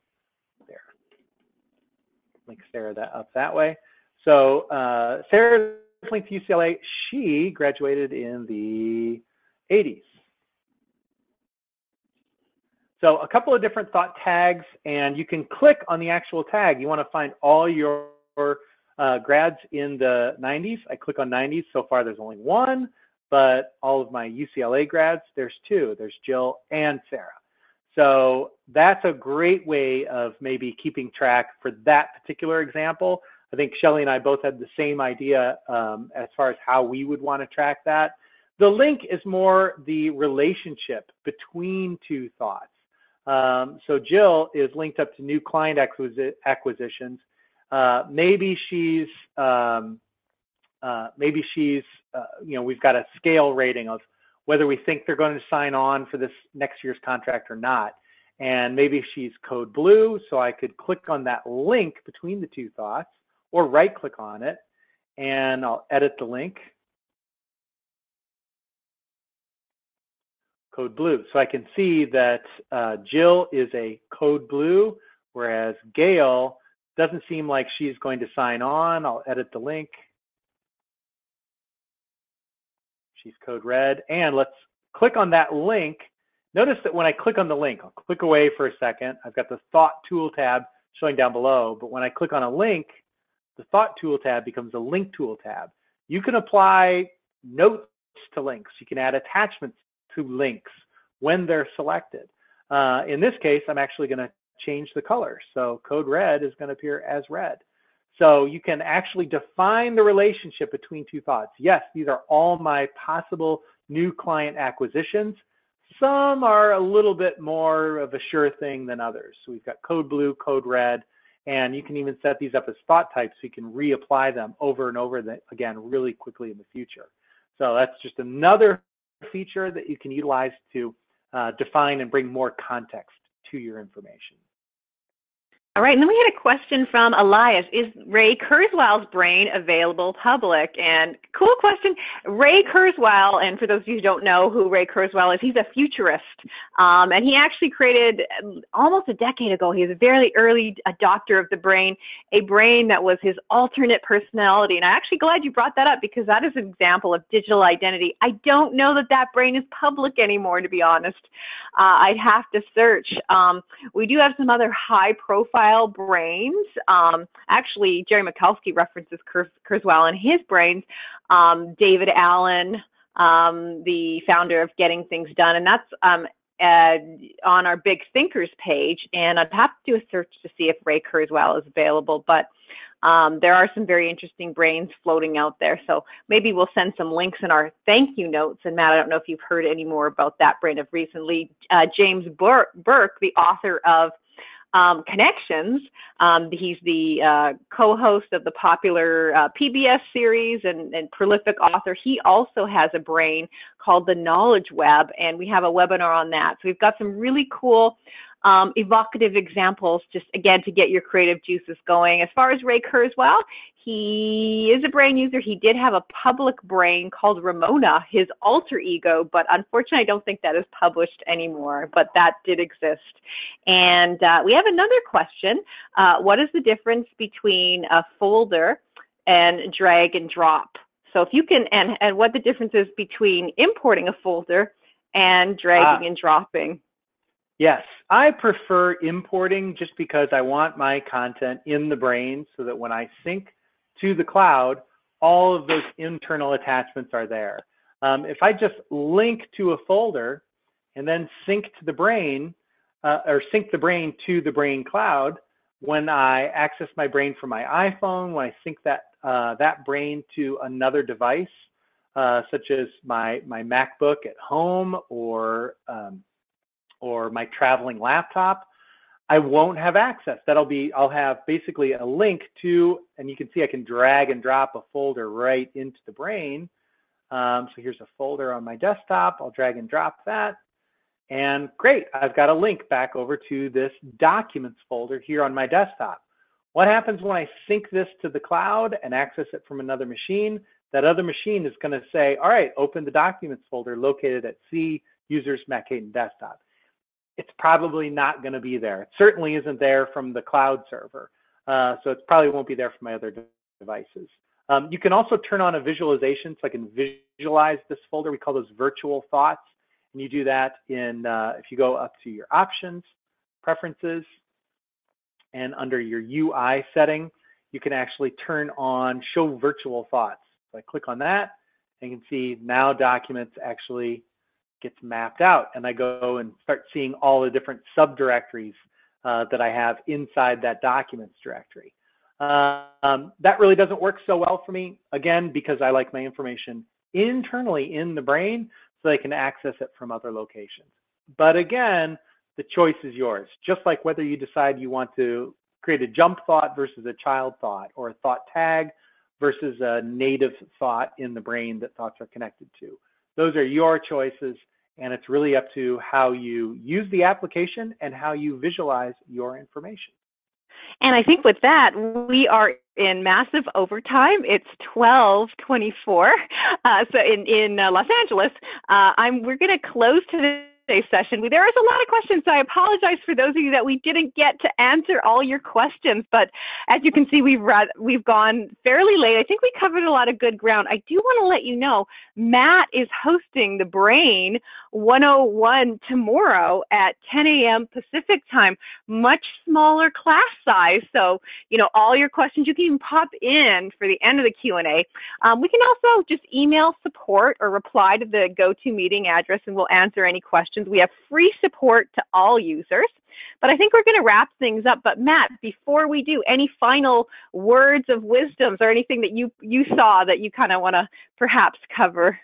link Sarah that up that way. So uh, Sarah's linked to UCLA. She graduated in the 80s. So a couple of different thought tags, and you can click on the actual tag. You want to find all your uh, grads in the 90s. I click on 90s. So far, there's only one, but all of my UCLA grads, there's two. There's Jill and Sarah. So that's a great way of maybe keeping track for that particular example. I think Shelly and I both had the same idea um, as far as how we would want to track that. The link is more the relationship between two thoughts. Um, so Jill is linked up to new client acquisi acquisitions. Uh, maybe she's um, uh, maybe she's uh, you know we've got a scale rating of whether we think they're going to sign on for this next year's contract or not. And maybe she's code blue, so I could click on that link between the two thoughts or right click on it and I'll edit the link. Code blue. So I can see that uh, Jill is a code blue, whereas Gail doesn't seem like she's going to sign on. I'll edit the link. Code red. And let's click on that link. Notice that when I click on the link, I'll click away for a second. I've got the thought tool tab showing down below. But when I click on a link, the thought tool tab becomes a link tool tab. You can apply notes to links. You can add attachments to links when they're selected. Uh, in this case, I'm actually going to change the color. So code red is going to appear as red. So you can actually define the relationship between two thoughts. Yes, these are all my possible new client acquisitions. Some are a little bit more of a sure thing than others. So we've got code blue, code red, and you can even set these up as thought types so you can reapply them over and over again really quickly in the future. So that's just another feature that you can utilize to uh, define and bring more context to your information. All right, and then we had a question from Elias. Is Ray Kurzweil's brain available public? And cool question. Ray Kurzweil, and for those of you who don't know who Ray Kurzweil is, he's a futurist. Um, and he actually created almost a decade ago, he was a very early adopter of the brain, a brain that was his alternate personality. And I'm actually glad you brought that up because that is an example of digital identity. I don't know that that brain is public anymore, to be honest. Uh, I'd have to search. Um, we do have some other high profile brains. Um, actually, Jerry Michalski references Kurzweil in his brains. Um, David Allen, um, the founder of Getting Things Done, and that's um, uh, on our Big Thinkers page. And I'd have to do a search to see if Ray Kurzweil is available, but um, there are some very interesting brains floating out there. So maybe we'll send some links in our thank you notes. And Matt, I don't know if you've heard any more about that brain of recently. Uh, James Burke, Burke, the author of um, connections. Um, he's the uh, co-host of the popular uh, PBS series and, and, prolific author. He also has a brain called the Knowledge Web, and we have a webinar on that. So we've got some really cool um, evocative examples, just again to get your creative juices going. As far as Ray Kurzweil, he is a brain user. He did have a public brain called Ramona, his alter ego, but unfortunately, I don't think that is published anymore. But that did exist. And uh, we have another question: uh, What is the difference between a folder and drag and drop? So if you can, and and what the difference is between importing a folder and dragging uh, and dropping. Yes, I prefer importing just because I want my content in the brain so that when I sync to the cloud, all of those internal attachments are there. Um, if I just link to a folder and then sync to the brain, uh, or sync the brain to the brain cloud, when I access my brain from my iPhone, when I sync that uh, that brain to another device, uh, such as my my MacBook at home or um, or my traveling laptop, I won't have access. That'll be, I'll have basically a link to, and you can see I can drag and drop a folder right into the brain. Um, so here's a folder on my desktop. I'll drag and drop that. And great, I've got a link back over to this documents folder here on my desktop. What happens when I sync this to the cloud and access it from another machine? That other machine is going to say, all right, open the documents folder located at C users Matt Caton desktop it's probably not going to be there. It certainly isn't there from the cloud server. Uh, so it probably won't be there from my other devices. Um, you can also turn on a visualization so I can visualize this folder. We call those virtual thoughts. And you do that in, uh, if you go up to your options, preferences, and under your UI setting, you can actually turn on show virtual thoughts. So I click on that and you can see now documents actually gets mapped out and I go and start seeing all the different subdirectories uh, that I have inside that documents directory. Um, that really doesn't work so well for me, again, because I like my information internally in the brain so I can access it from other locations. But again, the choice is yours. Just like whether you decide you want to create a jump thought versus a child thought or a thought tag versus a native thought in the brain that thoughts are connected to. Those are your choices, And it's really up to how you use the application and how you visualize your information. And I think with that, we are in massive overtime. It's 1224. Uh, so in, in uh, Los Angeles, uh, I'm, we're going to close today session. There was a lot of questions, so I apologize for those of you that we didn't get to answer all your questions. But as you can see, we've read, we've gone fairly late. I think we covered a lot of good ground. I do want to let you know Matt is hosting the Brain 101 tomorrow at 10 a.m. Pacific time. Much smaller class size, so you know all your questions you can even pop in for the end of the Q and A. Um, we can also just email support or reply to the GoToMeeting address, and we'll answer any questions questions. We have free support to all users. But I think we're going to wrap things up. But Matt, before we do, any final words of wisdoms or anything that you you saw that you kind of want to perhaps cover?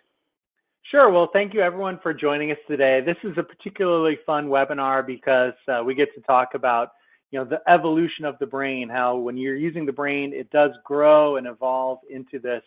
Sure. Well, thank you everyone for joining us today. This is a particularly fun webinar because uh, we get to talk about you know the evolution of the brain, how when you're using the brain, it does grow and evolve into this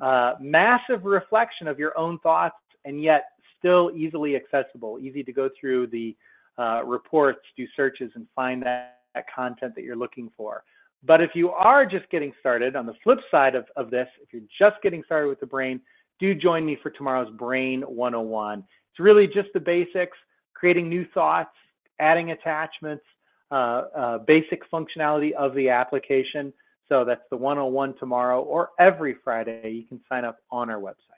uh, massive reflection of your own thoughts, and yet still easily accessible, easy to go through the uh, reports, do searches, and find that, that, content that you're looking for. But if you are just getting started, on the flip side of, of this, if you're just getting started with the brain, do join me for tomorrow's Brain 101. It's really just the basics, creating new thoughts, adding attachments, uh, uh, basic functionality of the application. So that's the 101 tomorrow or every Friday. You can sign up on our website.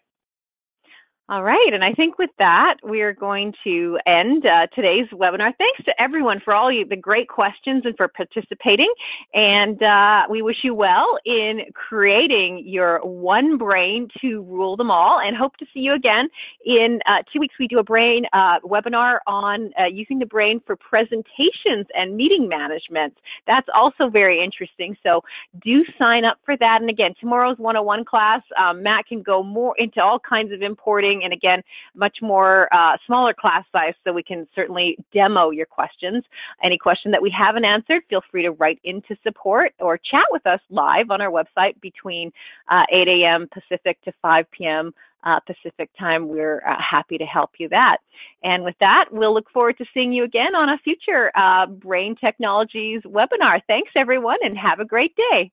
All right, and I think with that, we are going to end uh, today's webinar. Thanks to everyone for all you, the great questions and for participating. And uh, we wish you well in creating your one brain to rule them all and hope to see you again in uh, two weeks. We do a brain uh, webinar on uh, using the brain for presentations and meeting management. That's also very interesting. So do sign up for that. And again, tomorrow's 101 class, um, Matt can go more into all kinds of importing and again, much more uh, smaller class size so we can certainly demo your questions. Any question that we haven't answered, feel free to write into support or chat with us live on our website between uh, 8 a.m. Pacific to 5 p.m. Uh, Pacific time. We're uh, happy to help you that. And with that, we'll look forward to seeing you again on a future uh, Brain Technologies webinar. Thanks, everyone, and have a great day.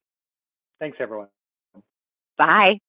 Thanks, everyone. Bye.